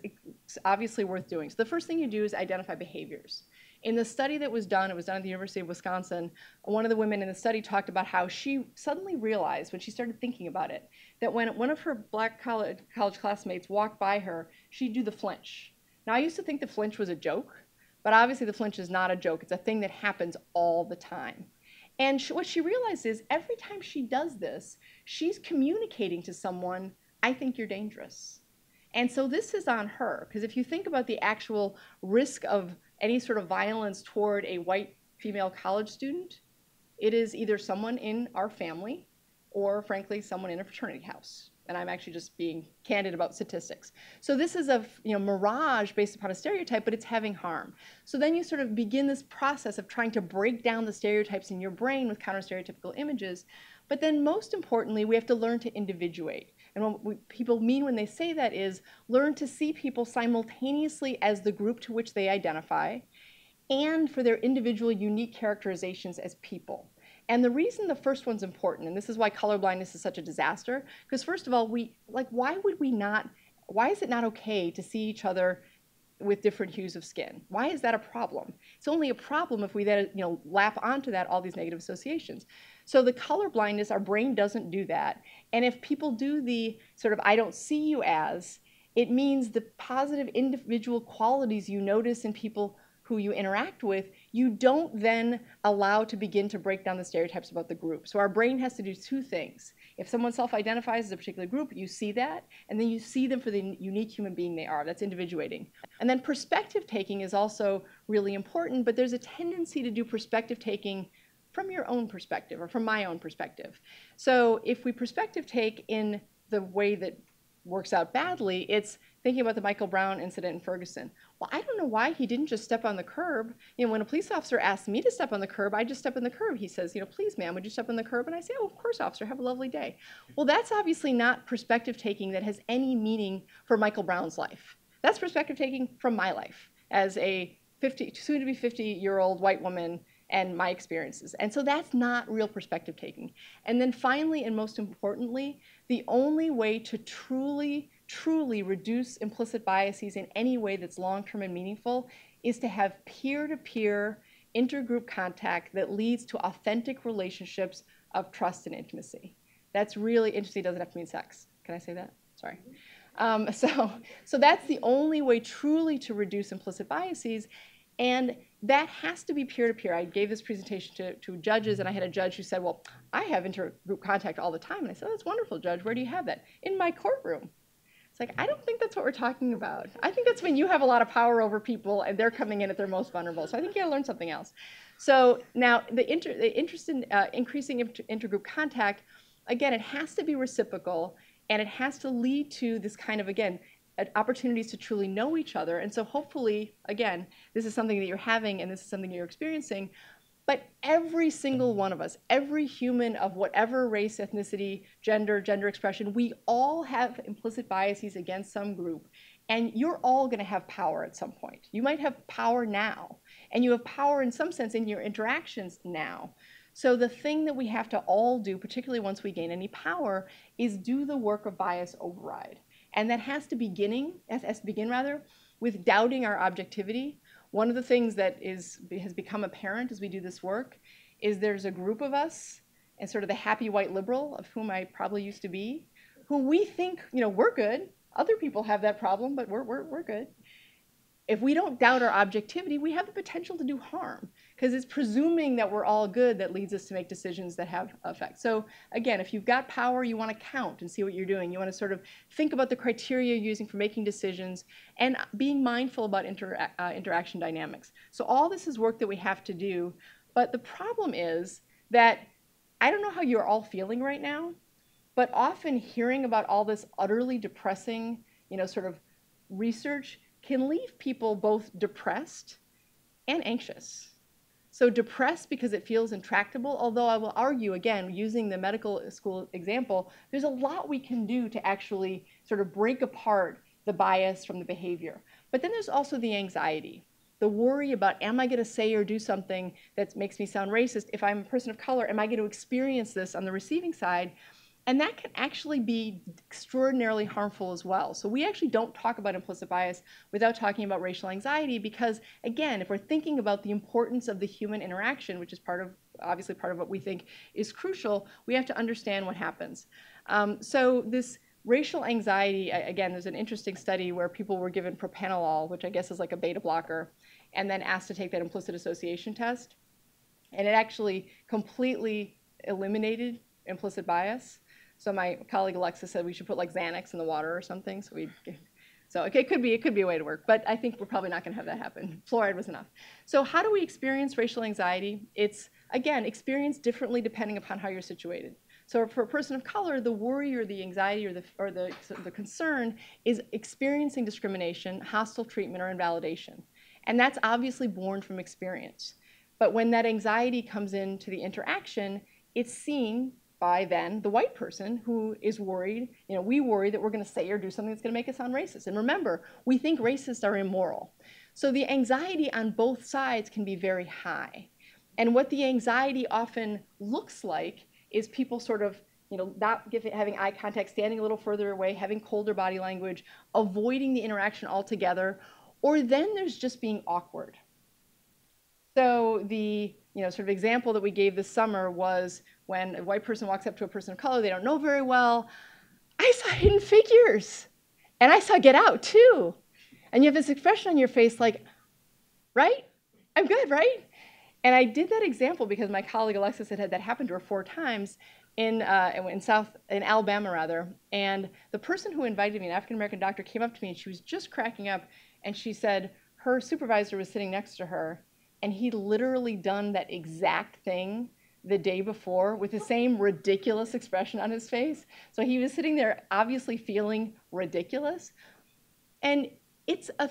obviously worth doing. So the first thing you do is identify behaviors. In the study that was done, it was done at the University of Wisconsin, one of the women in the study talked about how she suddenly realized when she started thinking about it that when one of her black college, college classmates walked by her, she'd do the flinch. Now, I used to think the flinch was a joke, but obviously the flinch is not a joke. It's a thing that happens all the time. And she, what she realized is every time she does this, she's communicating to someone, I think you're dangerous. And so this is on her, because if you think about the actual risk of any sort of violence toward a white female college student, it is either someone in our family or, frankly, someone in a fraternity house. And I'm actually just being candid about statistics. So this is a you know, mirage based upon a stereotype, but it's having harm. So then you sort of begin this process of trying to break down the stereotypes in your brain with counter-stereotypical images. But then most importantly, we have to learn to individuate. And what people mean when they say that is learn to see people simultaneously as the group to which they identify and for their individual unique characterizations as people. And the reason the first one's important, and this is why colorblindness is such a disaster, because first of all, we like why would we not why is it not okay to see each other with different hues of skin. Why is that a problem? It's only a problem if we then you know lap onto that all these negative associations. So the color blindness, our brain doesn't do that. And if people do the sort of I don't see you as, it means the positive individual qualities you notice in people who you interact with, you don't then allow to begin to break down the stereotypes about the group. So our brain has to do two things. If someone self-identifies as a particular group, you see that, and then you see them for the unique human being they are. That's individuating. And then perspective taking is also really important, but there's a tendency to do perspective taking from your own perspective or from my own perspective. So if we perspective take in the way that works out badly, it's thinking about the Michael Brown incident in Ferguson. Well, I don't know why he didn't just step on the curb. You know, when a police officer asks me to step on the curb, I just step on the curb. He says, you know, please, ma'am, would you step on the curb? And I say, oh, of course, officer, have a lovely day. Well, that's obviously not perspective taking that has any meaning for Michael Brown's life. That's perspective taking from my life as a 50, soon to be 50 year old white woman and my experiences. And so that's not real perspective taking. And then finally, and most importantly, the only way to truly truly reduce implicit biases in any way that's long-term and meaningful is to have peer-to-peer intergroup contact that leads to authentic relationships of trust and intimacy. That's really interesting. Doesn't have to mean sex. Can I say that? Sorry. Um, so, so that's the only way truly to reduce implicit biases. And that has to be peer-to-peer. I gave this presentation to, to judges, and I had a judge who said, well, I have intergroup contact all the time. And I said, that's wonderful, judge. Where do you have that? In my courtroom. It's like, I don't think that's what we're talking about. I think that's when you have a lot of power over people and they're coming in at their most vulnerable. So I think you gotta learn something else. So now the, inter, the interest in uh, increasing inter intergroup contact, again, it has to be reciprocal and it has to lead to this kind of, again, opportunities to truly know each other. And so hopefully, again, this is something that you're having and this is something you're experiencing, but every single one of us, every human of whatever race, ethnicity, gender, gender expression, we all have implicit biases against some group. And you're all going to have power at some point. You might have power now, and you have power in some sense in your interactions now. So the thing that we have to all do, particularly once we gain any power, is do the work of bias override. And that has to beginning, has to begin rather, with doubting our objectivity. One of the things that is has become apparent as we do this work is there's a group of us, and sort of the happy white liberal, of whom I probably used to be, who we think, you know, we're good. Other people have that problem, but we're, we're, we're good. If we don't doubt our objectivity, we have the potential to do harm because it's presuming that we're all good that leads us to make decisions that have effect. So again, if you've got power, you want to count and see what you're doing. You want to sort of think about the criteria you're using for making decisions and being mindful about uh, interaction dynamics. So all this is work that we have to do, but the problem is that I don't know how you're all feeling right now, but often hearing about all this utterly depressing, you know, sort of research can leave people both depressed and anxious. So depressed because it feels intractable, although I will argue, again, using the medical school example, there's a lot we can do to actually sort of break apart the bias from the behavior. But then there's also the anxiety, the worry about, am I gonna say or do something that makes me sound racist? If I'm a person of color, am I gonna experience this on the receiving side? And that can actually be extraordinarily harmful as well. So we actually don't talk about implicit bias without talking about racial anxiety because, again, if we're thinking about the importance of the human interaction, which is part of, obviously part of what we think is crucial, we have to understand what happens. Um, so this racial anxiety, again, there's an interesting study where people were given propranolol, which I guess is like a beta blocker, and then asked to take that implicit association test. And it actually completely eliminated implicit bias. So my colleague Alexa said we should put like Xanax in the water or something. So we, so okay, it could be it could be a way to work, but I think we're probably not going to have that happen. Fluoride was enough. So how do we experience racial anxiety? It's again experienced differently depending upon how you're situated. So for a person of color, the worry or the anxiety or the or the the concern is experiencing discrimination, hostile treatment, or invalidation, and that's obviously born from experience. But when that anxiety comes into the interaction, it's seen by then the white person who is worried, you know, we worry that we're going to say or do something that's going to make us sound racist. And remember, we think racists are immoral. So the anxiety on both sides can be very high. And what the anxiety often looks like is people sort of you know, not giving, having eye contact, standing a little further away, having colder body language, avoiding the interaction altogether, or then there's just being awkward. So the you know, sort of example that we gave this summer was when a white person walks up to a person of color they don't know very well. I saw hidden figures. And I saw Get Out too. And you have this expression on your face like, right? I'm good, right? And I did that example because my colleague Alexis had had that happen to her four times in, uh, in South, in Alabama rather. And the person who invited me, an African American doctor, came up to me and she was just cracking up. And she said her supervisor was sitting next to her and he'd literally done that exact thing the day before with the same ridiculous expression on his face. So he was sitting there obviously feeling ridiculous. And it's a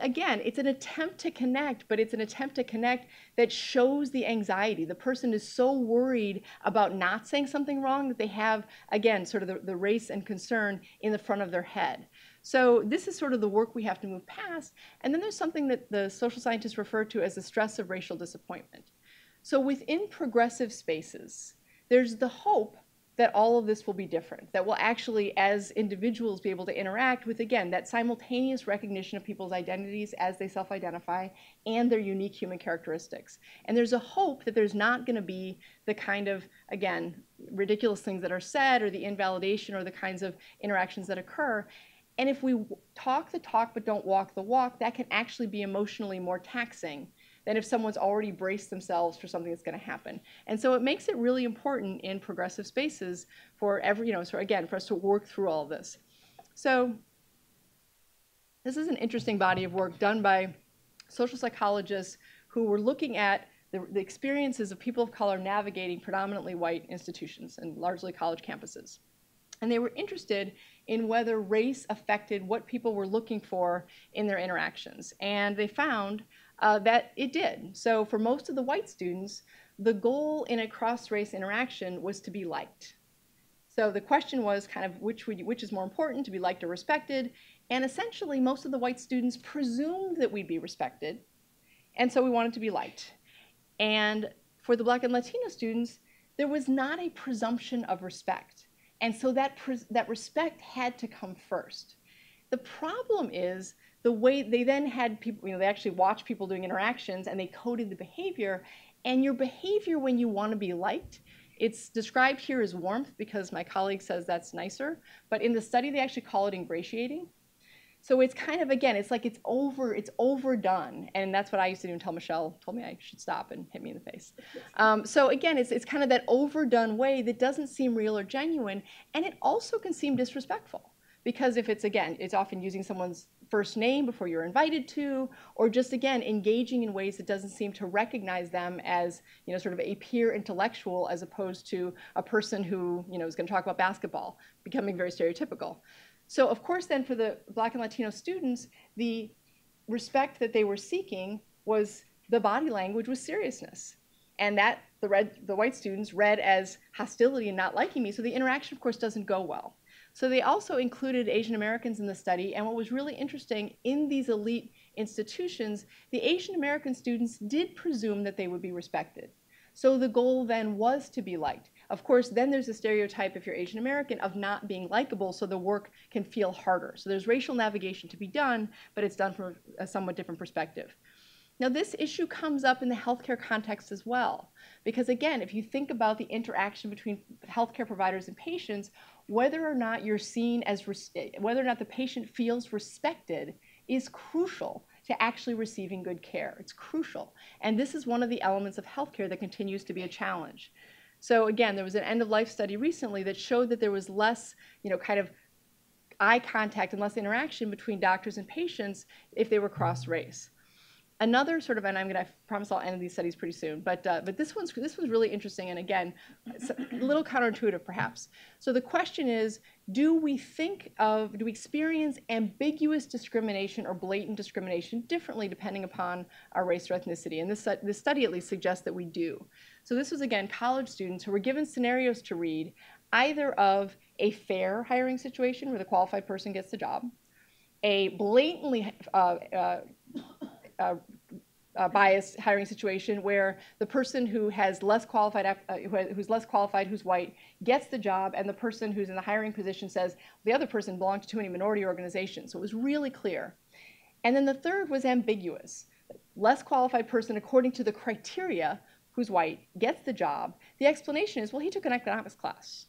again, it's an attempt to connect, but it's an attempt to connect that shows the anxiety. The person is so worried about not saying something wrong that they have, again, sort of the, the race and concern in the front of their head. So this is sort of the work we have to move past. And then there's something that the social scientists refer to as the stress of racial disappointment. So within progressive spaces, there's the hope that all of this will be different, that we'll actually, as individuals, be able to interact with, again, that simultaneous recognition of people's identities as they self identify and their unique human characteristics. And there's a hope that there's not going to be the kind of, again, ridiculous things that are said or the invalidation or the kinds of interactions that occur. And if we talk the talk but don't walk the walk, that can actually be emotionally more taxing than if someone's already braced themselves for something that's going to happen. And so it makes it really important in progressive spaces for every, you know, so again, for us to work through all of this. So this is an interesting body of work done by social psychologists who were looking at the, the experiences of people of color navigating predominantly white institutions and largely college campuses. And they were interested in whether race affected what people were looking for in their interactions. And they found uh, that it did. So for most of the white students, the goal in a cross-race interaction was to be liked. So the question was kind of which would which is more important to be liked or respected, and essentially most of the white students presumed that we'd be respected, and so we wanted to be liked. And for the Black and Latino students, there was not a presumption of respect, and so that that respect had to come first. The problem is the way they then had people, you know, they actually watched people doing interactions and they coded the behavior. And your behavior when you want to be liked, it's described here as warmth because my colleague says that's nicer. But in the study, they actually call it ingratiating. So it's kind of again, it's like it's over, it's overdone, and that's what I used to do until Michelle told me I should stop and hit me in the face. Um, so again, it's it's kind of that overdone way that doesn't seem real or genuine, and it also can seem disrespectful because if it's again, it's often using someone's first name before you're invited to, or just again engaging in ways that doesn't seem to recognize them as you know sort of a peer intellectual as opposed to a person who you know is going to talk about basketball, becoming very stereotypical. So of course, then for the Black and Latino students, the respect that they were seeking was the body language was seriousness, and that the red the white students read as hostility and not liking me. So the interaction, of course, doesn't go well. So they also included Asian Americans in the study, and what was really interesting in these elite institutions, the Asian American students did presume that they would be respected. So the goal then was to be liked. Of course, then there's a stereotype, if you're Asian American, of not being likable, so the work can feel harder. So there's racial navigation to be done, but it's done from a somewhat different perspective. Now, this issue comes up in the healthcare context as well, because again, if you think about the interaction between healthcare providers and patients, whether or not you're seen as, eh, whether or not the patient feels respected is crucial to actually receiving good care. It's crucial. And this is one of the elements of healthcare that continues to be a challenge. So again, there was an end of life study recently that showed that there was less, you know, kind of eye contact and less interaction between doctors and patients if they were cross race another sort of, and I'm going to promise I'll end these studies pretty soon, but uh, but this one's this one's really interesting, and again, a little counterintuitive perhaps. So the question is, do we think of, do we experience ambiguous discrimination or blatant discrimination differently depending upon our race or ethnicity? And this this study at least suggests that we do. So this was again college students who were given scenarios to read, either of a fair hiring situation where the qualified person gets the job, a blatantly uh, uh, uh, uh, biased hiring situation where the person who has less qualified, uh, who's less qualified, who's white, gets the job, and the person who's in the hiring position says the other person belonged to too many minority organizations. So it was really clear. And then the third was ambiguous. Less qualified person, according to the criteria, who's white, gets the job. The explanation is, well, he took an economics class.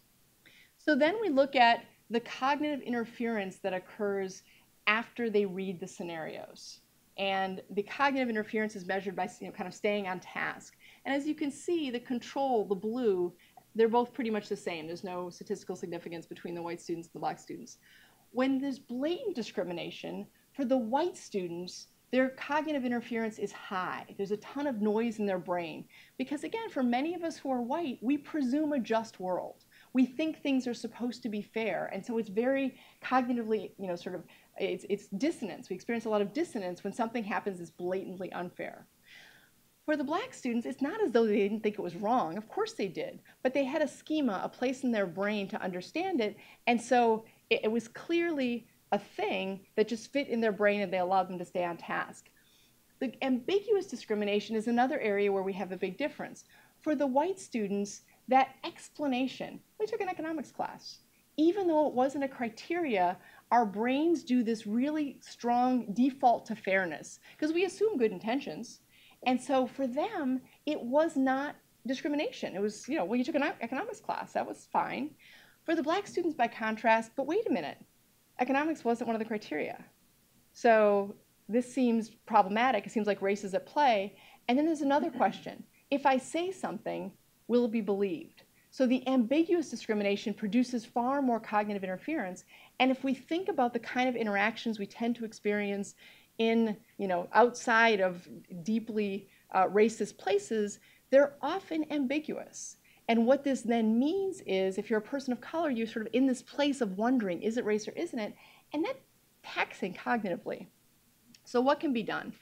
So then we look at the cognitive interference that occurs after they read the scenarios. And the cognitive interference is measured by you know, kind of staying on task. And as you can see, the control, the blue, they're both pretty much the same. There's no statistical significance between the white students and the black students. When there's blatant discrimination, for the white students, their cognitive interference is high. There's a ton of noise in their brain. Because again, for many of us who are white, we presume a just world. We think things are supposed to be fair. And so it's very cognitively, you know, sort of it's, it's dissonance. We experience a lot of dissonance when something happens that's blatantly unfair. For the black students, it's not as though they didn't think it was wrong. Of course they did. But they had a schema, a place in their brain to understand it. And so it, it was clearly a thing that just fit in their brain and they allowed them to stay on task. The ambiguous discrimination is another area where we have a big difference. For the white students, that explanation, we took an economics class. Even though it wasn't a criteria, our brains do this really strong default to fairness because we assume good intentions. And so for them, it was not discrimination. It was, you know, well, you took an economics class, that was fine. For the black students, by contrast, but wait a minute, economics wasn't one of the criteria. So this seems problematic. It seems like race is at play. And then there's another mm-hmm. question. If I say something, will it be believed? So the ambiguous discrimination produces far more cognitive interference. And if we think about the kind of interactions we tend to experience in, you know, outside of deeply uh, racist places, they're often ambiguous. And what this then means is if you're a person of color, you're sort of in this place of wondering, is it race or isn't it? And that's taxing cognitively. So what can be done?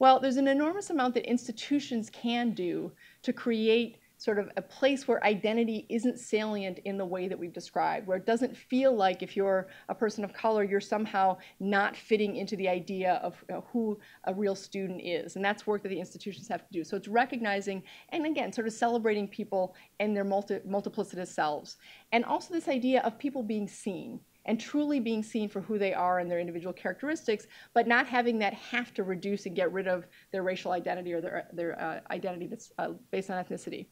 Well, there's an enormous amount that institutions can do to create sort of a place where identity isn't salient in the way that we've described, where it doesn't feel like if you're a person of color, you're somehow not fitting into the idea of you know, who a real student is. And that's work that the institutions have to do. So it's recognizing and again, sort of celebrating people and their multi multiplicitous selves. And also this idea of people being seen and truly being seen for who they are and their individual characteristics, but not having that have to reduce and get rid of their racial identity or their, their uh, identity that's uh, based on ethnicity.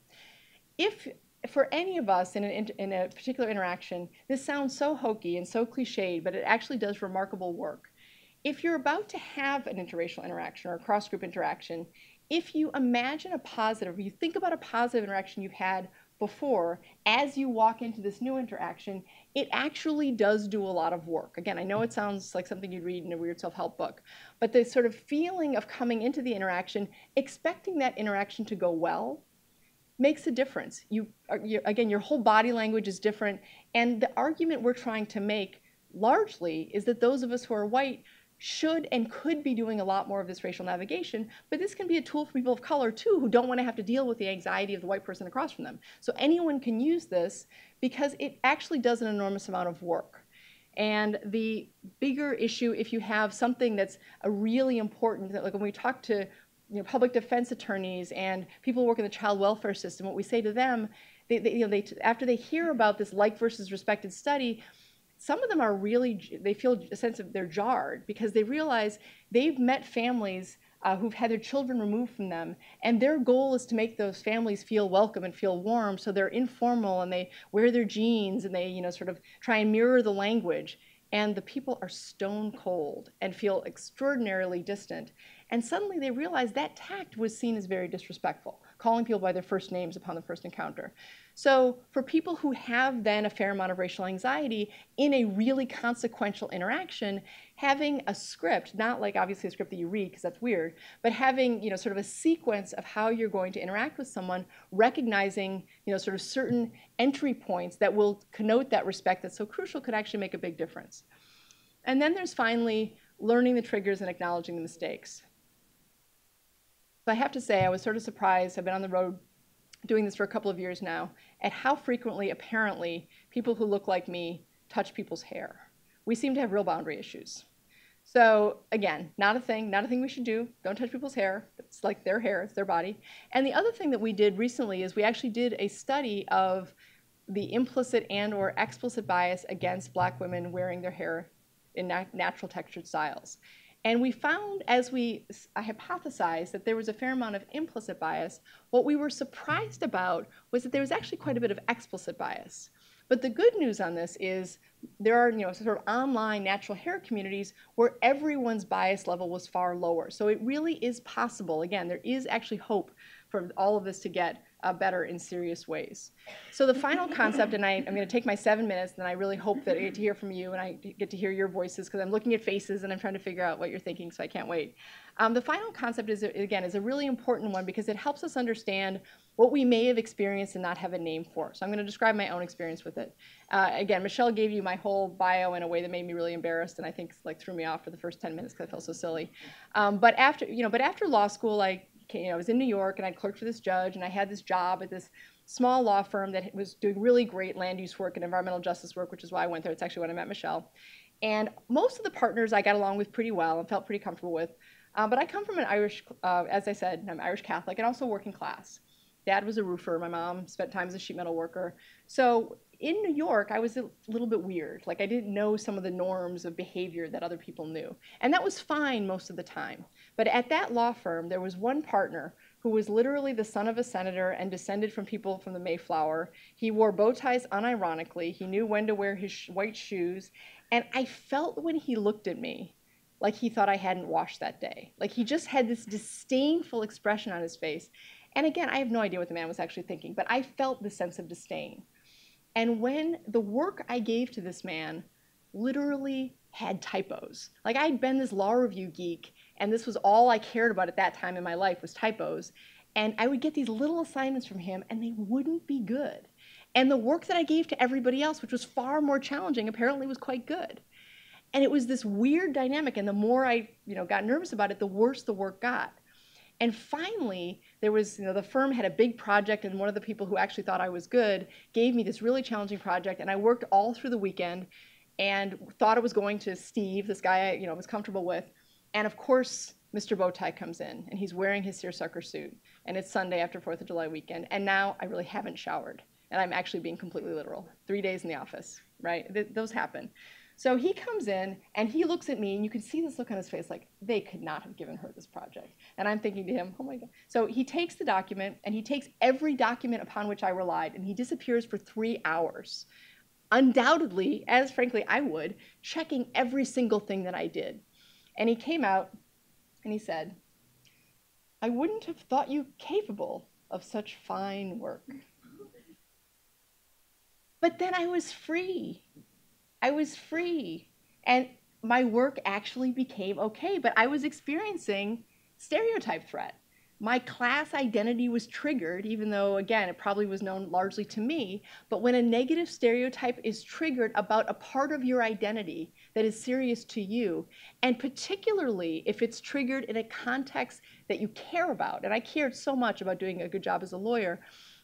If for any of us in, an, in a particular interaction, this sounds so hokey and so cliched, but it actually does remarkable work. If you're about to have an interracial interaction or a cross group interaction, if you imagine a positive, you think about a positive interaction you've had before, as you walk into this new interaction, it actually does do a lot of work. Again, I know it sounds like something you'd read in a weird self help book, but the sort of feeling of coming into the interaction, expecting that interaction to go well, makes a difference. You, uh, you, again, your whole body language is different, and the argument we're trying to make largely is that those of us who are white should and could be doing a lot more of this racial navigation, but this can be a tool for people of color too who don't want to have to deal with the anxiety of the white person across from them. So anyone can use this because it actually does an enormous amount of work. And the bigger issue, if you have something that's a really important, that like when we talk to you know, public defense attorneys and people who work in the child welfare system, what we say to them, they, they, you know, they, after they hear about this like versus respected study, some of them are really they feel a sense of they're jarred because they realize they've met families uh, who've had their children removed from them and their goal is to make those families feel welcome and feel warm so they're informal and they wear their jeans and they you know sort of try and mirror the language. And the people are stone cold and feel extraordinarily distant. And suddenly they realize that tact was seen as very disrespectful calling people by their first names upon the first encounter so for people who have then a fair amount of racial anxiety in a really consequential interaction, having a script, not like obviously a script that you read because that's weird, but having, you know, sort of a sequence of how you're going to interact with someone, recognizing, you know, sort of certain entry points that will connote that respect that's so crucial could actually make a big difference. And then there's finally learning the triggers and acknowledging the mistakes. So I have to say, I was sort of surprised. I've been on the road doing this for a couple of years now, at how frequently, apparently, people who look like me touch people's hair. We seem to have real boundary issues. So again, not a thing, not a thing we should do. Don't touch people's hair. It's like their hair, it's their body. And the other thing that we did recently is we actually did a study of the implicit and or explicit bias against black women wearing their hair in nat natural textured styles. And we found, as we I hypothesized, that there was a fair amount of implicit bias. What we were surprised about was that there was actually quite a bit of explicit bias. But the good news on this is there are, you know, sort of online natural hair communities where everyone's bias level was far lower. So it really is possible. Again, there is actually hope for all of this to get uh, better in serious ways. So the final concept, and I, am going to take my seven minutes, and I really hope that I get to hear from you and I get to hear your voices because I'm looking at faces and I'm trying to figure out what you're thinking, so I can't wait. Um, the final concept is, again, is a really important one because it helps us understand what we may have experienced and not have a name for. So I'm going to describe my own experience with it. Uh, again, Michelle gave you my whole bio in a way that made me really embarrassed, and I think like threw me off for the first 10 minutes because I felt so silly. Um, but after, you know, but after law school, I you know, I was in New York and I clerked for this judge and I had this job at this small law firm that was doing really great land use work and environmental justice work, which is why I went there. It's actually when I met Michelle. And most of the partners I got along with pretty well and felt pretty comfortable with. Um, but I come from an Irish, uh, as I said, I'm Irish Catholic and also working class. Dad was a roofer. My mom spent time as a sheet metal worker. So in New York, I was a little bit weird. Like I didn't know some of the norms of behavior that other people knew. And that was fine most of the time. But at that law firm, there was one partner who was literally the son of a senator and descended from people from the Mayflower. He wore bow ties unironically. He knew when to wear his sh- white shoes. And I felt when he looked at me like he thought I hadn't washed that day. Like he just had this disdainful expression on his face. And again, I have no idea what the man was actually thinking, but I felt the sense of disdain. And when the work I gave to this man literally had typos, like I'd been this law review geek, and this was all I cared about at that time in my life was typos. And I would get these little assignments from him, and they wouldn't be good. And the work that I gave to everybody else, which was far more challenging, apparently was quite good. And it was this weird dynamic. And the more I, you know, got nervous about it, the worse the work got. And finally, there was, you know, the firm had a big project, and one of the people who actually thought I was good gave me this really challenging project, and I worked all through the weekend and thought it was going to Steve, this guy I, you know, was comfortable with. And of course, Mr. Bowtie comes in, and he's wearing his seersucker suit, and it's Sunday after 4th of July weekend, and now I really haven't showered, and I'm actually being completely literal. Three days in the office, right? Th- those happen. So he comes in and he looks at me, and you can see this look on his face like they could not have given her this project. And I'm thinking to him, oh my God. So he takes the document and he takes every document upon which I relied, and he disappears for three hours. Undoubtedly, as frankly I would, checking every single thing that I did. And he came out and he said, I wouldn't have thought you capable of such fine work. But then I was free. I was free. And my work actually became okay, but I was experiencing stereotype threat. My class identity was triggered, even though, again, it probably was known largely to me. But when a negative stereotype is triggered about a part of your identity that is serious to you, and particularly if it's triggered in a context that you care about, and I cared so much about doing a good job as a lawyer,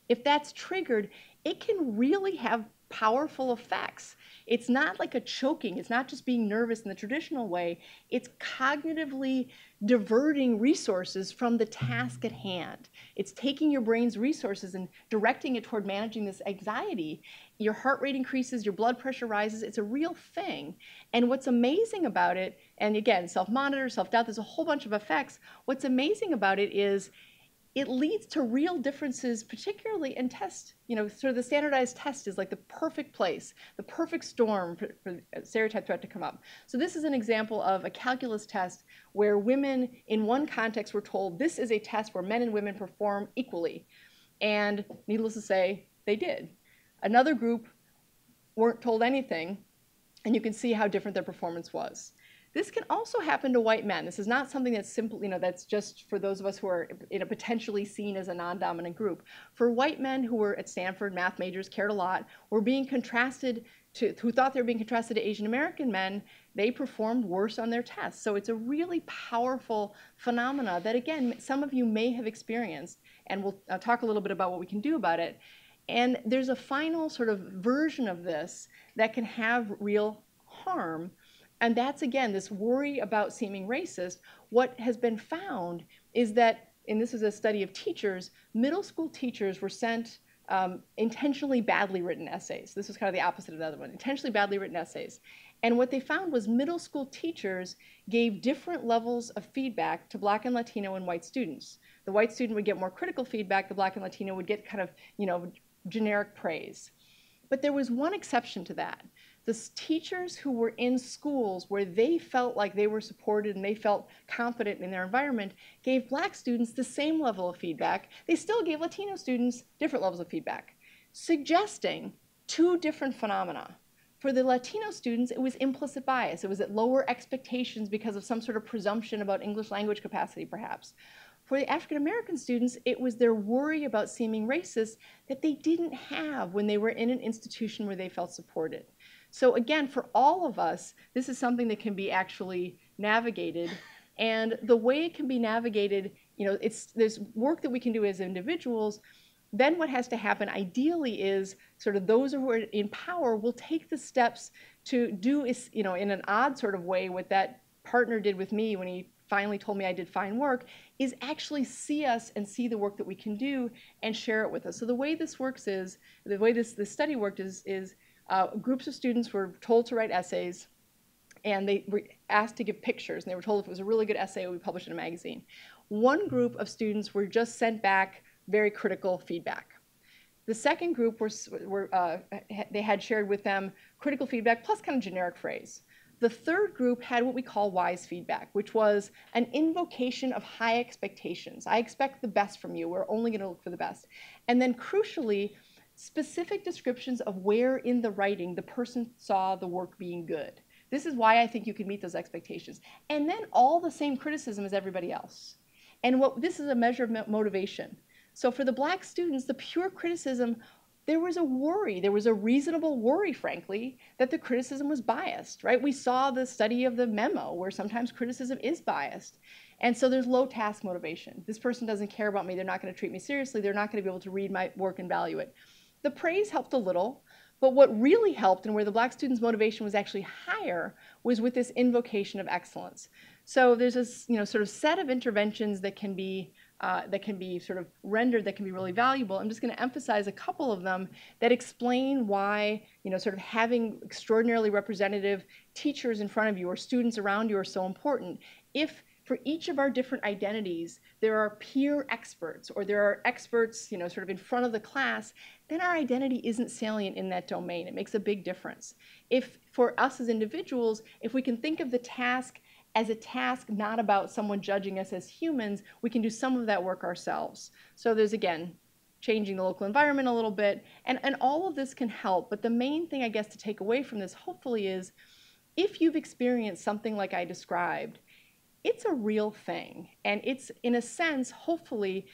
if that's triggered, it can really have powerful effects. It's not like a choking, it's not just being nervous in the traditional way, it's cognitively diverting resources from the task at hand. It's taking your brain's resources and directing it toward managing this anxiety. Your heart rate increases, your blood pressure rises. It's a real thing. And what's amazing about it, and again, self monitor, self doubt, there's a whole bunch of effects. What's amazing about it is it leads to real differences, particularly in test. You know, sort of the standardized test is like the perfect place, the perfect storm for, for stereotype threat to come up. So this is an example of a calculus test where women in one context were told this is a test where men and women perform equally. And needless to say, they did. Another group weren't told anything, and you can see how different their performance was. This can also happen to white men. This is not something that's simple, you know, that's just for those of us who are you know, potentially seen as a non-dominant group. For white men who were at Stanford, math majors, cared a lot, were being contrasted to, who thought they were being contrasted to Asian American men, they performed worse on their tests. So it's a really powerful phenomena that, again, some of you may have experienced, and we'll uh, talk a little bit about what we can do about it. And there's a final sort of version of this that can have real harm and that's again this worry about seeming racist. What has been found is that, and this is a study of teachers, middle school teachers were sent um, intentionally badly written essays. This was kind of the opposite of the other one, intentionally badly written essays. And what they found was middle school teachers gave different levels of feedback to black and Latino and white students. The white student would get more critical feedback, the black and Latino would get kind of, you know, generic praise. But there was one exception to that the teachers who were in schools where they felt like they were supported and they felt confident in their environment gave black students the same level of feedback. They still gave Latino students different levels of feedback, suggesting two different phenomena. For the Latino students, it was implicit bias. It was at lower expectations because of some sort of presumption about English language capacity, perhaps. For the African American students, it was their worry about seeming racist that they didn't have when they were in an institution where they felt supported. So again, for all of us, this is something that can be actually navigated. And the way it can be navigated, you know, it's there's work that we can do as individuals. Then what has to happen ideally is sort of those who are in power will take the steps to do, is, you know, in an odd sort of way what that partner did with me when he finally told me I did fine work, is actually see us and see the work that we can do and share it with us. So the way this works is, the way this, this study worked is, is uh, groups of students were told to write essays, and they were asked to give pictures, and they were told if it was a really good essay, it would be published in a magazine. One group of students were just sent back very critical feedback. The second group were, were uh, they had shared with them critical feedback plus kind of generic phrase. The third group had what we call wise feedback, which was an invocation of high expectations. I expect the best from you. We're only going to look for the best. And then crucially, specific descriptions of where in the writing the person saw the work being good. This is why I think you can meet those expectations. And then all the same criticism as everybody else. And what this is a measure of motivation. So for the black students, the pure criticism, there was a worry, there was a reasonable worry, frankly, that the criticism was biased, right? We saw the study of the memo where sometimes criticism is biased. And so there's low task motivation. This person doesn't care about me. They're not going to treat me seriously. They're not going to be able to read my work and value it. The praise helped a little, but what really helped and where the black students' motivation was actually higher was with this invocation of excellence. So there's this, you know, sort of set of interventions that can be uh, that can be sort of rendered that can be really valuable. I'm just going to emphasize a couple of them that explain why, you know, sort of having extraordinarily representative teachers in front of you or students around you are so important. If for each of our different identities, there are peer experts or there are experts, you know, sort of in front of the class, then our identity isn't salient in that domain. It makes a big difference. If for us as individuals, if we can think of the task as a task not about someone judging us as humans, we can do some of that work ourselves. So there's again, changing the local environment a little bit, and, and all of this can help. But the main thing I guess to take away from this hopefully is if you've experienced something like I described, it's a real thing. And it's, in a sense, hopefully,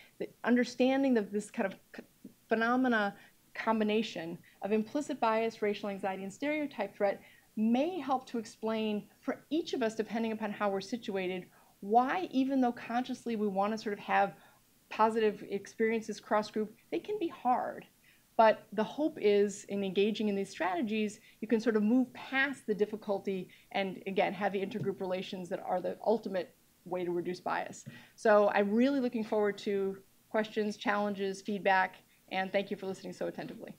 understanding the, this kind of phenomena combination of implicit bias, racial anxiety, and stereotype threat may help to explain for each of us, depending upon how we're situated, why, even though consciously we want to sort of have positive experiences cross group, they can be hard. But the hope is in engaging in these strategies, you can sort of move past the difficulty and again have the intergroup relations that are the ultimate way to reduce bias. So I'm really looking forward to questions, challenges, feedback, and thank you for listening so attentively.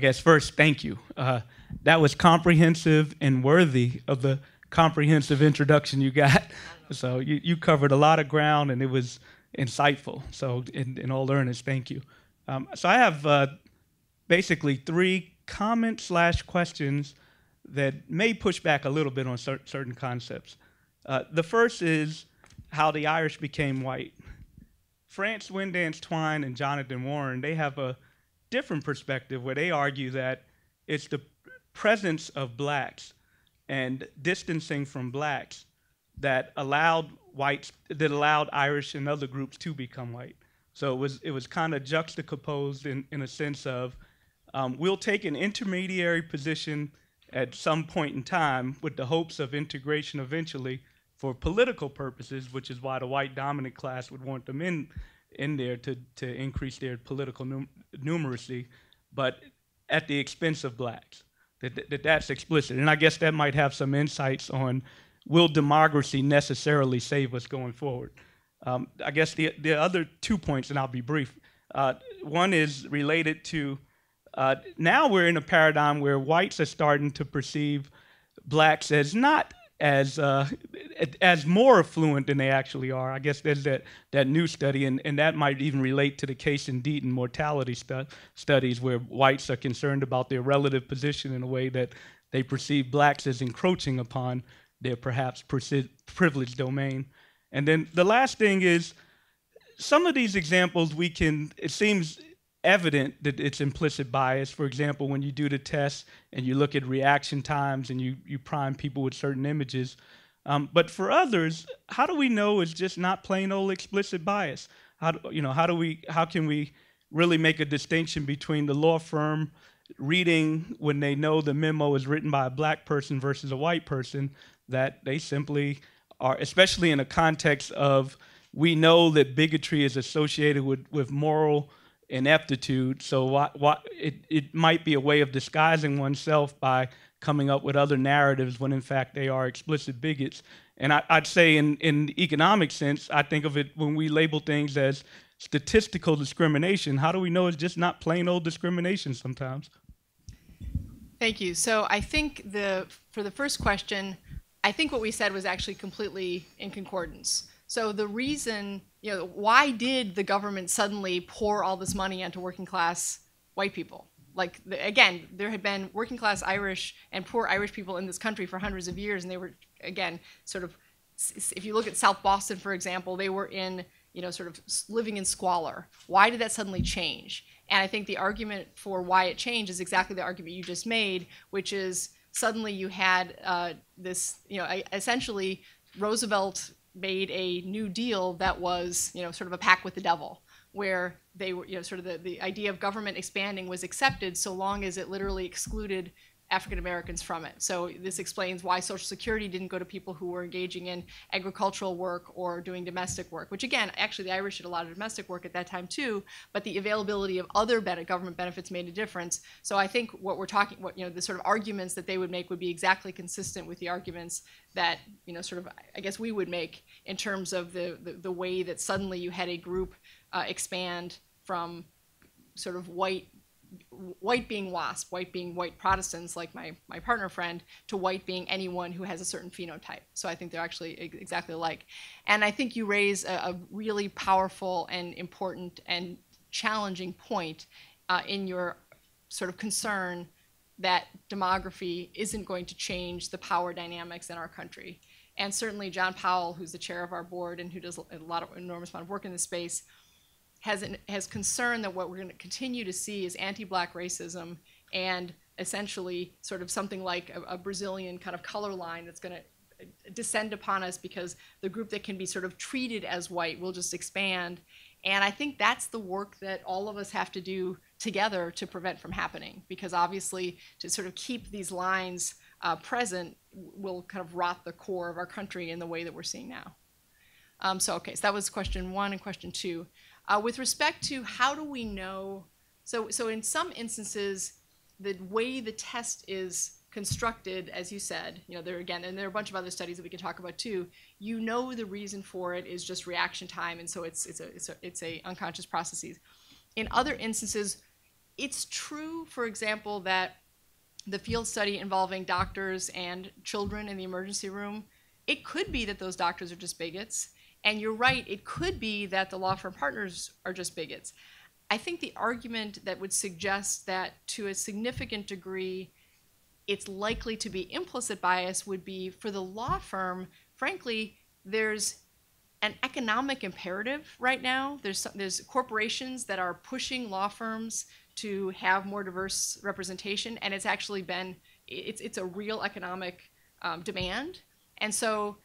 I guess first, thank you. Uh, that was comprehensive and worthy of the comprehensive introduction you got. So you, you covered a lot of ground and it was insightful. So in, in all earnest, thank you. Um, so I have uh, basically three comments slash questions that may push back a little bit on cer- certain concepts. Uh, the first is how the Irish became white. France Winddance Twine and Jonathan Warren, they have a different perspective where they argue that it's the presence of blacks and distancing from blacks that allowed whites that allowed Irish and other groups to become white. So it was it was kind of juxtaposed in, in a sense of um, we'll take an intermediary position at some point in time with the hopes of integration eventually for political purposes, which is why the white dominant class would want them in in there to, to increase their political num- numeracy, but at the expense of blacks. That, that that's explicit. And I guess that might have some insights on will democracy necessarily save us going forward? Um, I guess the, the other two points, and I'll be brief. Uh, one is related to uh, now we're in a paradigm where whites are starting to perceive blacks as not as uh, as more affluent than they actually are. I guess there's that, that new study, and, and that might even relate to the Case-Deaton mortality stu- studies, where whites are concerned about their relative position in a way that they perceive blacks as encroaching upon their perhaps privileged domain. And then the last thing is some of these examples we can, it seems evident that it's implicit bias. For example, when you do the test and you look at reaction times and you, you prime people with certain images. Um, but for others, how do we know it's just not plain old explicit bias? How do, you know, how do we, how can we really make a distinction between the law firm reading when they know the memo is written by a black person versus a white person that they simply are, especially in a context of we know that bigotry is associated with, with moral ineptitude. So it, it might be a way of disguising oneself by coming up with other narratives when in fact they are explicit bigots. And I, would say in, in economic sense, I think of it when we label things as statistical discrimination, how do we know it's just not plain old discrimination sometimes? Thank you. So I think the for the first question, I think what we said was actually completely in concordance. So the reason, you know, why did the government suddenly pour all this money into working class white people? Like again, there had been working class Irish and poor Irish people in this country for hundreds of years, and they were again sort of if you look at South Boston, for example, they were in, you know, sort of living in squalor. Why did that suddenly change? And I think the argument for why it changed is exactly the argument you just made, which is suddenly you had uh, this, you know, essentially Roosevelt made a new deal that was, you know, sort of a pact with the devil, where they were, you know, sort of the, the idea of government expanding was accepted so long as it literally excluded African Americans from it. So this explains why Social Security didn't go to people who were engaging in agricultural work or doing domestic work, which again, actually the Irish did a lot of domestic work at that time too, but the availability of other government benefits made a difference. So I think what we're talking, what, you know, the sort of arguments that they would make would be exactly consistent with the arguments that, you know, sort of, I guess we would make in terms of the, the, the way that suddenly you had a group uh, expand from sort of white white being WASP, white being white Protestants, like my, my partner friend, to white being anyone who has a certain phenotype. So I think they're actually ex- exactly alike. And I think you raise a, a really powerful and important and challenging point uh, in your sort of concern that demography isn't going to change the power dynamics in our country. And certainly John Powell, who's the chair of our board and who does a lot of enormous amount of work in this space, has an, has concern that what we're going to continue to see is anti-black racism and essentially sort of something like a, a Brazilian kind of color line that's going to descend upon us because the group that can be sort of treated as white will just expand. And I think that's the work that all of us have to do together to prevent from happening because obviously to sort of keep these lines uh, present will kind of rot the core of our country in the way that we're seeing now. Um, so okay, so that was question one and question two. Uh, with respect to how do we know, so, so in some instances, the way the test is constructed, as you said, you know, there again, and there are a bunch of other studies that we can talk about too. You know, the reason for it is just reaction time, and so it's it's a it's a it's a unconscious processes. In other instances, it's true, for example, that the field study involving doctors and children in the emergency room, it could be that those doctors are just bigots. And you're right, it could be that the law firm partners are just bigots. I think the argument that would suggest that to a significant degree it's likely to be implicit bias would be for the law firm, frankly, there's an economic imperative right now. There's there's corporations that are pushing law firms to have more diverse representation, and it's actually been it's it's a real economic um, demand. And so,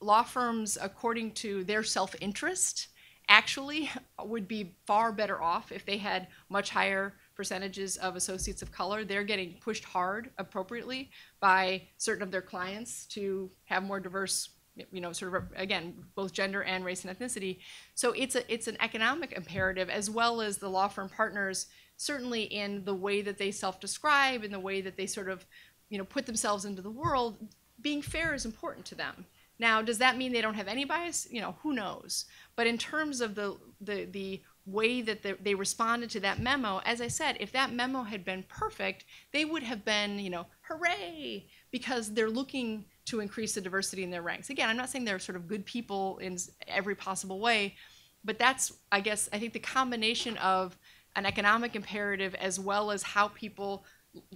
law firms, according to their self interest, actually would be far better off if they had much higher percentages of associates of color. They're getting pushed hard appropriately by certain of their clients to have more diverse you know sort of again both gender and race and ethnicity so it's a it's an economic imperative as well as the law firm partners certainly in the way that they self-describe in the way that they sort of you know put themselves into the world being fair is important to them now does that mean they don't have any bias? You know who knows? But in terms of the the the way that the, they responded to that memo as i said if that memo had been perfect they would have been you know hooray! Because they're looking to increase the diversity in their ranks. Again i'm not saying they're sort of good people in every possible way but that's i guess i think the combination of an economic imperative as well as how people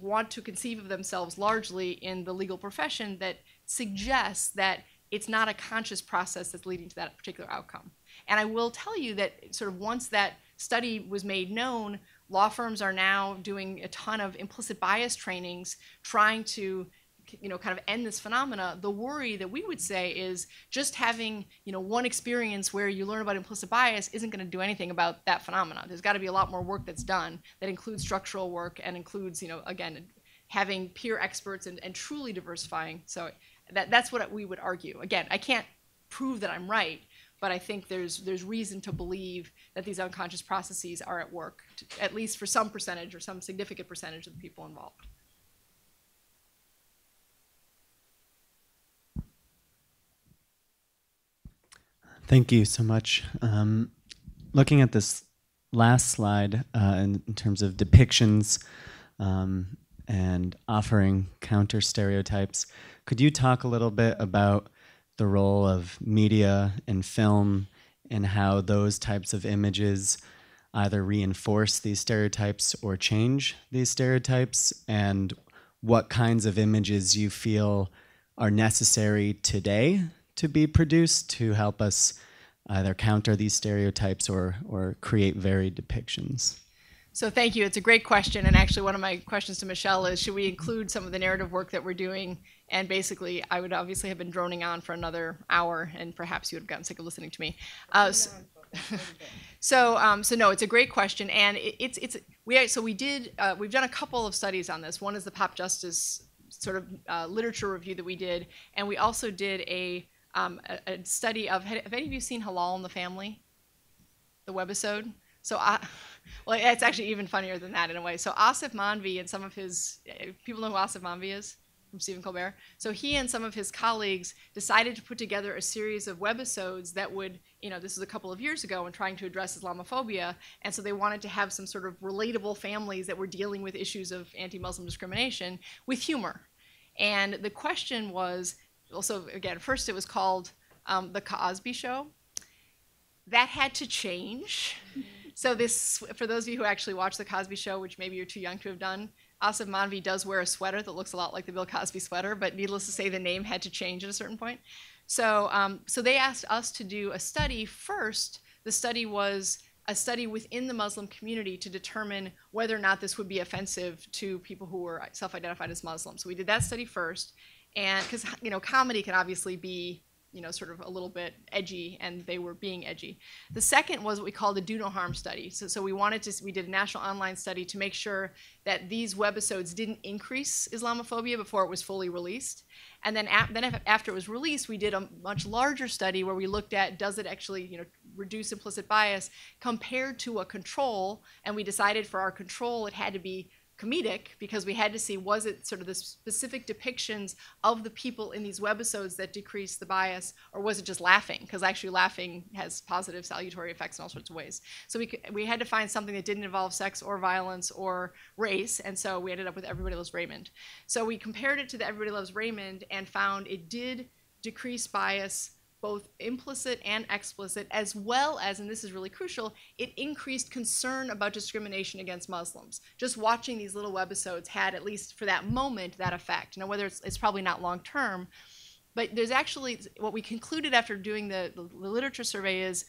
want to conceive of themselves largely in the legal profession that suggests that it's not a conscious process that's leading to that particular outcome. And I will tell you that sort of once that study was made known, law firms are now doing a ton of implicit bias trainings trying to you know kind of end this phenomena. The worry that we would say is just having you know one experience where you learn about implicit bias isn't going to do anything about that phenomena. There's got to be a lot more work that's done that includes structural work and includes you know again having peer experts and, and truly diversifying. So that, that's what we would argue. Again, I can't prove that I'm right, but I think there's there's reason to believe that these unconscious processes are at work, to, at least for some percentage or some significant percentage of the people involved. Thank you so much. Um, looking at this last slide uh, in, in, terms of depictions um, and offering counter stereotypes, could you talk a little bit about the role of media and film and how those types of images either reinforce these stereotypes or change these stereotypes, and what kinds of images you feel are necessary today to be produced to help us either counter these stereotypes or, or create varied depictions? So thank you. It's a great question. And actually, one of my questions to Michelle is, should we include some of the narrative work that we're doing? And basically, I would obviously have been droning on for another hour, and perhaps you would have gotten sick of listening to me. Uh, so, so, um, so no, it's a great question, and it, it's it's we so we did uh, we've done a couple of studies on this. One is the Pop Justice sort of uh, literature review that we did, and we also did a um, a, a, study of. Have any of you seen Halal in the Family? The webisode. So I, well, it's actually even funnier than that in a way. So Aasif Mandvi and some of his people know who Aasif Mandvi is from Stephen Colbert. So he and some of his colleagues decided to put together a series of webisodes that would, you know, this is a couple of years ago and trying to address Islamophobia, and so they wanted to have some sort of relatable families that were dealing with issues of anti-Muslim discrimination with humor. And the question was, also again, first it was called um, the Cosby Show. That had to change. So this, for those of you who actually watch the Cosby Show, which maybe you're too young to have done, Aasif Mandvi does wear a sweater that looks a lot like the Bill Cosby sweater, but needless to say, the name had to change at a certain point. So, um, so they asked us to do a study first. The study was a study within the Muslim community to determine whether or not this would be offensive to people who were self-identified as Muslim. So we did that study first, and because you know comedy can obviously be you know, sort of a little bit edgy, and they were being edgy. The second was what we called a do no harm study. So, so we wanted to, we did a national online study to make sure that these webisodes didn't increase Islamophobia before it was fully released. And then, then after it was released, we did a much larger study where we looked at does it actually, you know, reduce implicit bias compared to a control, and we decided for our control it had to be comedic because we had to see was it sort of the specific depictions of the people in these webisodes that decreased the bias or was it just laughing? Because actually laughing has positive salutary effects in all sorts of ways. So we, we had to find something that didn't involve sex or violence or race and so we ended up with everybody loves raymond. So we compared it to the everybody loves raymond and found it did decrease bias both implicit and explicit, as well as, and this is really crucial, it increased concern about discrimination against Muslims. Just watching these little webisodes had, at least for that moment, that effect. Now, whether it's, it's probably not long term, but there's actually what we concluded after doing the, the, the literature survey is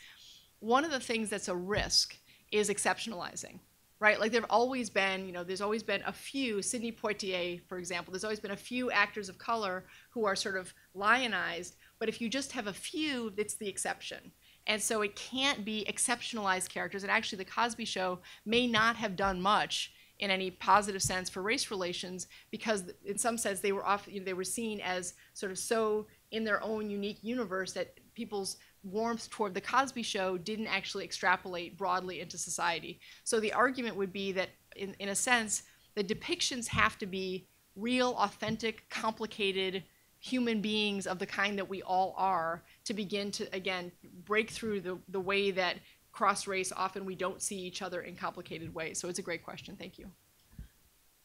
one of the things that's a risk is exceptionalizing right? Like there've always been, you know, there's always been a few, Sidney Poitier, for example, there's always been a few actors of color who are sort of lionized, but if you just have a few, it's the exception. And so it can't be exceptionalized characters. And actually, the Cosby Show may not have done much in any positive sense for race relations because, in some sense, they were often you know, they were seen as sort of so in their own unique universe that people's warmth toward the Cosby Show didn't actually extrapolate broadly into society. So the argument would be that, in, in a sense, the depictions have to be real, authentic, complicated human beings of the kind that we all are to begin to, again, break through the, the way that cross race often we don't see each other in complicated ways. So it's a great question. Thank you.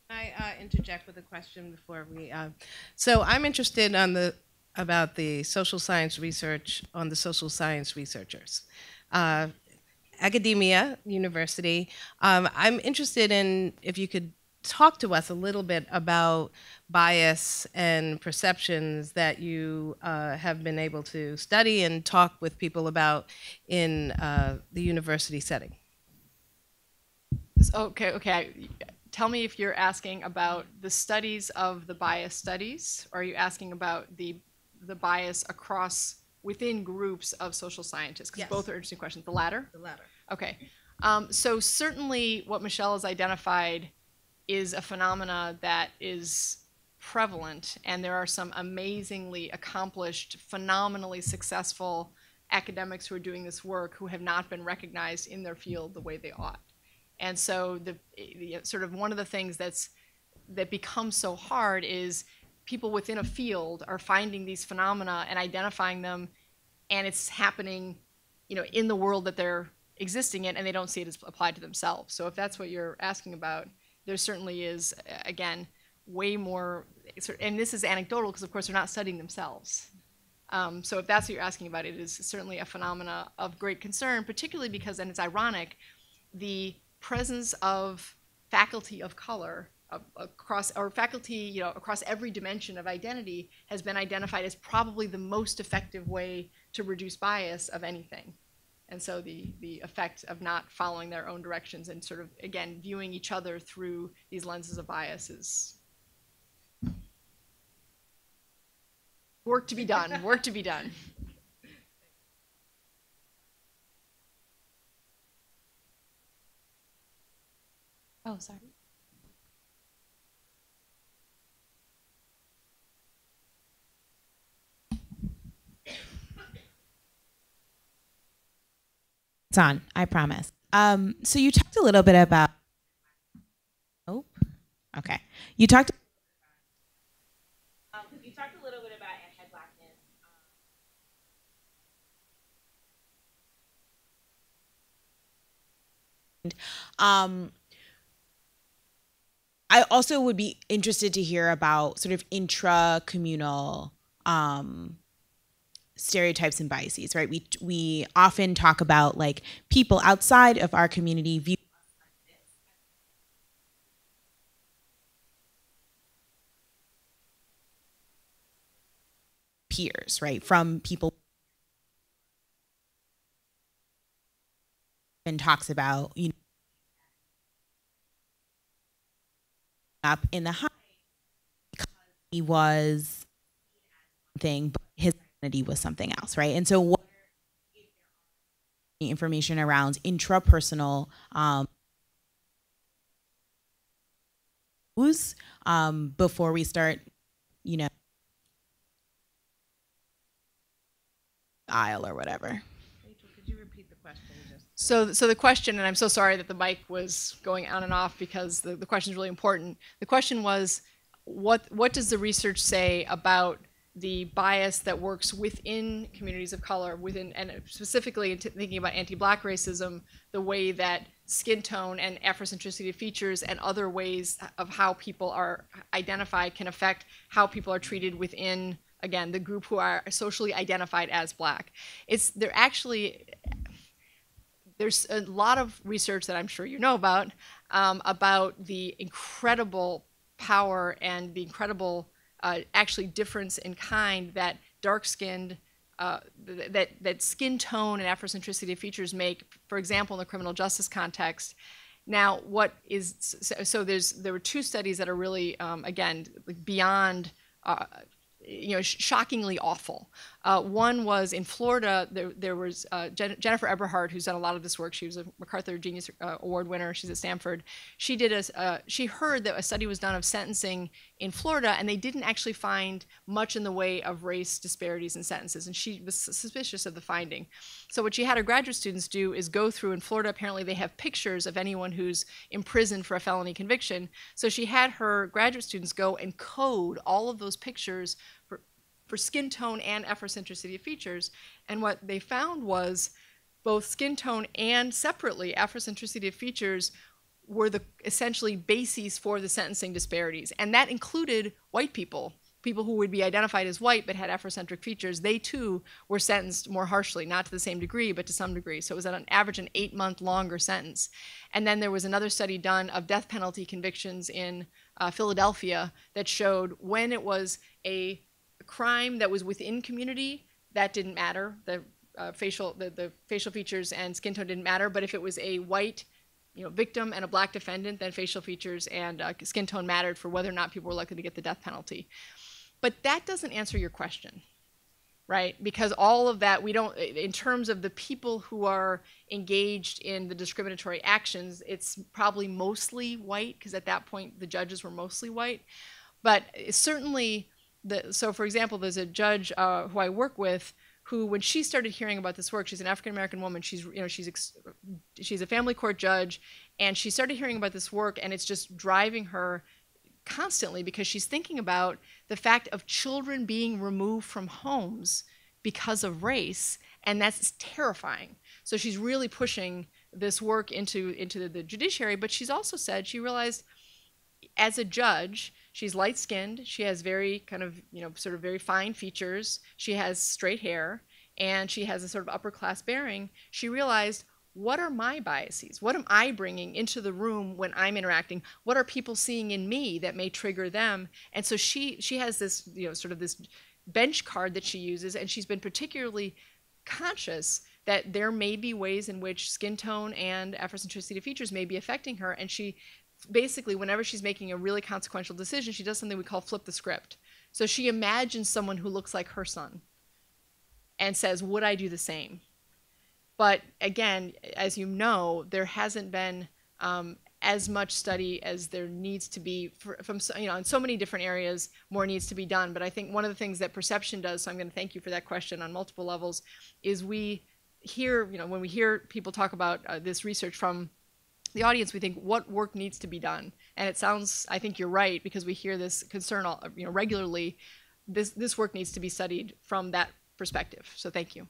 I uh, interject with a question before we. Uh, so I'm interested on the about the social science research on the social science researchers. Uh, academia, university. Um, I'm interested in if you could talk to us a little bit about bias and perceptions that you uh, have been able to study and talk with people about in uh, the university setting. Okay, okay. Tell me if you're asking about the studies of the bias studies, or are you asking about the the bias across within groups of social scientists? Because yes. both are interesting questions. The latter? The latter. Okay. Um, so certainly what Michelle has identified is a phenomena that is prevalent, and there are some amazingly accomplished, phenomenally successful academics who are doing this work who have not been recognized in their field the way they ought. And so the, the sort of one of the things that's that becomes so hard is people within a field are finding these phenomena and identifying them and it's happening you know in the world that they're existing in and they don't see it as applied to themselves so if that's what you're asking about there certainly is again way more and this is anecdotal because of course they're not studying themselves um, so if that's what you're asking about it is certainly a phenomena of great concern particularly because and it's ironic the presence of faculty of color across or faculty, you know, across every dimension of identity has been identified as probably the most effective way to reduce bias of anything. And so the, the effect of not following their own directions and sort of, again, viewing each other through these lenses of bias is work to be done, work to be done. Oh, sorry. It's on, I promise. Um, so you talked a little bit about. Oh, okay. You talked. Um, you talked a little bit about anti-blackness. Um, I also would be interested to hear about sort of intra-communal um, stereotypes and biases, right? We we often talk about like people outside of our community view peers, right? From people and talks about you know up in the high because he was thing, but his identity was something else, right? And so, what information around intrapersonal um, um, before we start, you know, aisle or whatever. Could you repeat the question? Just So, so the question, and I'm so sorry that the mic was going on and off because the, the question is really important. The question was, what what does the research say about the bias that works within communities of color, within and specifically thinking about anti-black racism, the way that skin tone and Afrocentricity features and other ways of how people are identified can affect how people are treated within again the group who are socially identified as black. It's they're actually there's a lot of research that I'm sure you know about um, about the incredible power and the incredible uh, actually difference in kind that dark-skinned uh, that that skin tone and Afrocentricity features make, for example, in the criminal justice context. Now, what is so, so there's there were two studies that are really um, again beyond uh, you know, sh- shockingly awful. Uh, one was in Florida. There, there was uh, Jen- Jennifer Eberhardt, who's done a lot of this work. She was a MacArthur Genius uh, Award winner. She's at Stanford. She did a. Uh, she heard that a study was done of sentencing in Florida, and they didn't actually find much in the way of race disparities in sentences, and she was suspicious of the finding. So what she had her graduate students do is go through. In Florida, apparently they have pictures of anyone who's imprisoned for a felony conviction. So she had her graduate students go and code all of those pictures for, for skin tone and Afrocentricity of features. And what they found was both skin tone and separately Afrocentricity of features were the essentially bases for the sentencing disparities. And that included white people, people who would be identified as white but had Afrocentric features. They too were sentenced more harshly, not to the same degree, but to some degree. So it was an average an eight month longer sentence. And then there was another study done of death penalty convictions in uh, Philadelphia that showed when it was a crime that was within community, that didn't matter. The uh, facial the, the facial features and skin tone didn't matter. But if it was a white you know, victim and a black defendant, then facial features and uh, skin tone mattered for whether or not people were likely to get the death penalty. But that doesn't answer your question, right? Because all of that, we don't, in terms of the people who are engaged in the discriminatory actions, it's probably mostly white, because at that point the judges were mostly white. But it's certainly, the, so for example, there's a judge uh, who I work with who, when she started hearing about this work, she's an African American woman. She's, you know, she's she's a family court judge, and she started hearing about this work, and it's just driving her constantly because she's thinking about the fact of children being removed from homes because of race, and that's terrifying. So she's really pushing this work into into the, the judiciary, but she's also said she realized as a judge She's light skinned. She has very kind of, you know, sort of very fine features. She has straight hair and she has a sort of upper class bearing. She realized what are my biases? What am I bringing into the room when I'm interacting? What are people seeing in me that may trigger them? And so she she has this, you know, sort of this bench card that she uses, and she's been particularly conscious that there may be ways in which skin tone and Afrocentricity features may be affecting her. And she basically, whenever she's making a really consequential decision, she does something we call flip the script. So she imagines someone who looks like her son and says, Would I do the same? But again, as you know, there hasn't been um, as much study as there needs to be for, from you know in so many different areas more needs to be done but i think one of the things that perception does so i'm going to thank you for that question on multiple levels is we hear you know when we hear people talk about uh, this research from the audience we think what work needs to be done and it sounds i think you're right because we hear this concern all, you know regularly this this work needs to be studied from that perspective so thank you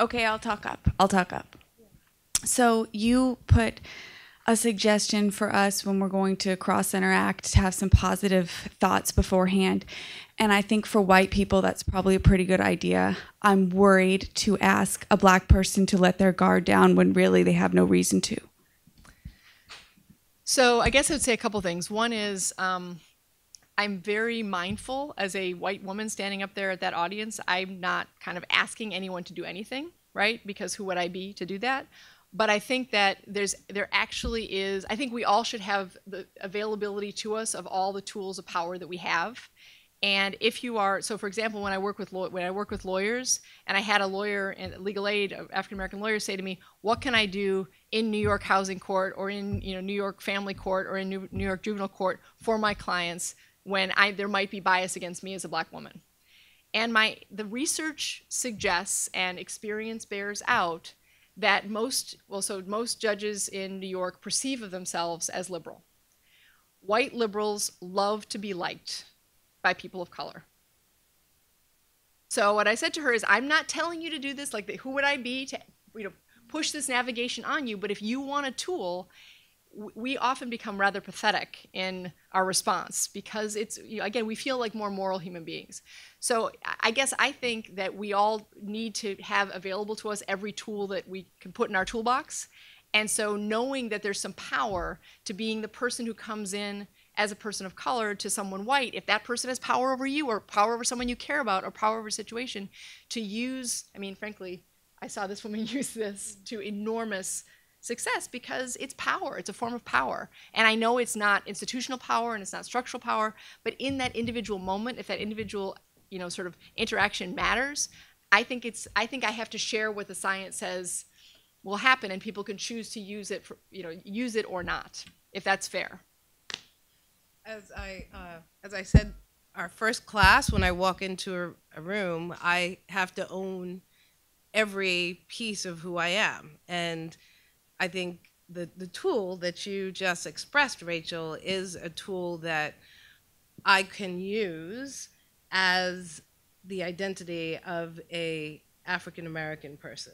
Okay, I'll talk up. I'll talk up. So you put a suggestion for us when we're going to cross interact to have some positive thoughts beforehand. And I think for white people, that's probably a pretty good idea. I'm worried to ask a black person to let their guard down when really they have no reason to. So I guess I would say a couple things. One is um, I'm very mindful as a white woman standing up there at that audience. I'm not kind of asking anyone to do anything, right? Because who would I be to do that? But I think that there's there actually is. I think we all should have the availability to us of all the tools of power that we have. And if you are, so for example, when I work with when I work with lawyers, and I had a lawyer in legal aid, African American lawyer, say to me, "What can I do in New York Housing Court or in you know New York Family Court or in New, New York Juvenile Court for my clients when I, there might be bias against me as a black woman. And my, the research suggests and experience bears out that most, well, so most judges in New York perceive of themselves as liberal. White liberals love to be liked by people of color. So what I said to her is, I'm not telling you to do this. Like, who would I be to, you know, push this navigation on you? But if you want a tool, we often become rather pathetic in our response because it's you know, again we feel like more moral human beings so i guess i think that we all need to have available to us every tool that we can put in our toolbox and so knowing that there's some power to being the person who comes in as a person of color to someone white if that person has power over you or power over someone you care about or power over a situation to use i mean frankly i saw this woman use this to enormous success because it's power. It's a form of power. And I know it's not institutional power and it's not structural power, but in that individual moment, if that individual, you know, sort of interaction matters, I think it's I think I have to share what the science says will happen and people can choose to use it for, you know, use it or not, if that's fair. As I uh, as I said our first class when I walk into a, a room, I have to own every piece of who I am. And I think the, the tool that you just expressed, Rachel, is a tool that I can use as the identity of a African American person.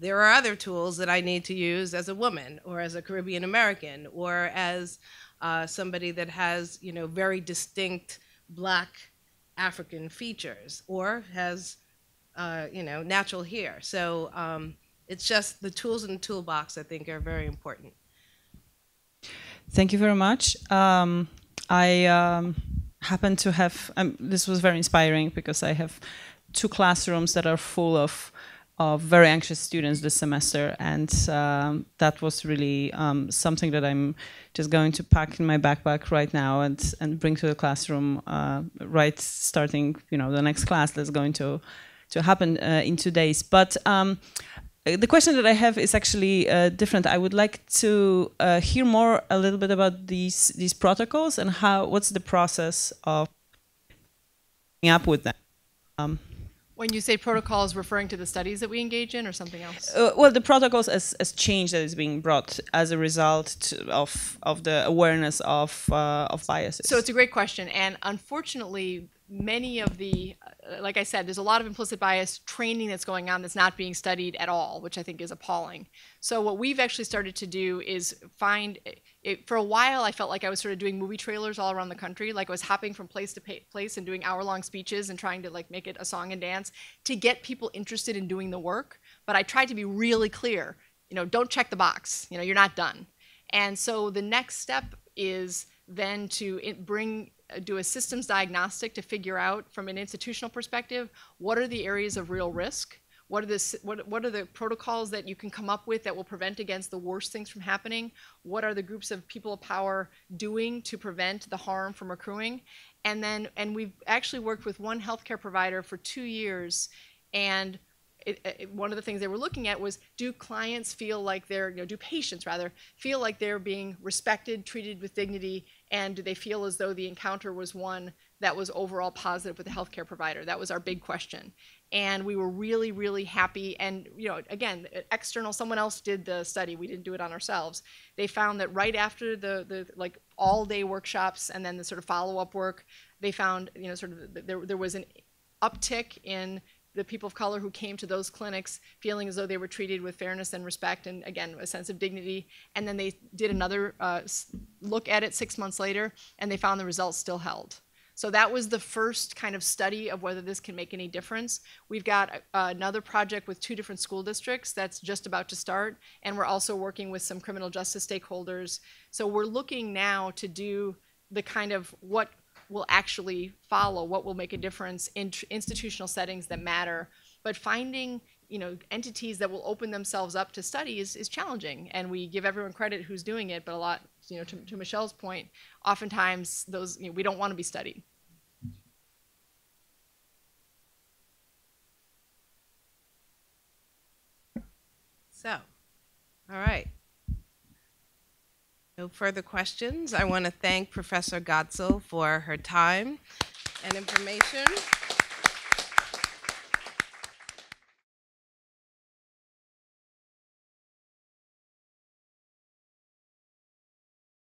There are other tools that I need to use as a woman or as a Caribbean American or as uh, somebody that has, you know, very distinct black African features or has, uh, you know, natural hair. So um, it's just the tools in the toolbox, I think, are very important. Thank you very much. Um, I um, happen to have, um, this was very inspiring because I have two classrooms that are full of, of very anxious students this semester. And um, that was really um, something that I'm just going to pack in my backpack right now and, and bring to the classroom uh, right starting, you know, the next class that's going to, to happen uh, in two days. But um, the question that I have is actually uh, different. I would like to uh, hear more a little bit about these these protocols and how what's the process of up with them. When you say protocols, referring to the studies that we engage in, or something else? Uh, well, the protocols as, as change that is being brought as a result to, of of the awareness of uh, of biases. So it's a great question, and unfortunately, many of the, uh, like I said, there's a lot of implicit bias training that's going on that's not being studied at all, which I think is appalling. So what we've actually started to do is find, it, for a while, I felt like I was sort of doing movie trailers all around the country. Like I was hopping from place to place and doing hour-long speeches and trying to like make it a song and dance to get people interested in doing the work. But I tried to be really clear. You know, don't check the box. You know, you're not done. And so the next step is then to bring uh, do a systems diagnostic to figure out from an institutional perspective what are the areas of real risk what are the what, what are the protocols that you can come up with that will prevent against the worst things from happening? What are the groups of people of power doing to prevent the harm from accruing? And then and we've actually worked with one healthcare provider for two years and it, it, one of the things they were looking at was do clients feel like they're you know do patients rather feel like they're being respected treated with dignity and do they feel as though the encounter was one that was overall positive with the healthcare provider. That was our big question. And we were really really happy. And you know again external someone else did the study. We didn't do it on ourselves. They found that right after the the like all day workshops and then the sort of follow-up work they found you know sort of there, there was an uptick in the people of color who came to those clinics feeling as though they were treated with fairness and respect and again a sense of dignity. And then they did another uh, look at it six months later and they found the results still held so that was the first kind of study of whether this can make any difference we've got uh, another project with two different school districts that's just about to start and we're also working with some criminal justice stakeholders so we're looking now to do the kind of what will actually follow, what will make a difference in institutional settings that matter. But finding, you know, entities that will open themselves up to study is, is challenging. And we give everyone credit who's doing it, but a lot, you know, to, to Michelle's point, oftentimes those, you know, we don't want to be studied. So, all right. No further questions. I want to thank Professor Godsil for her time and information.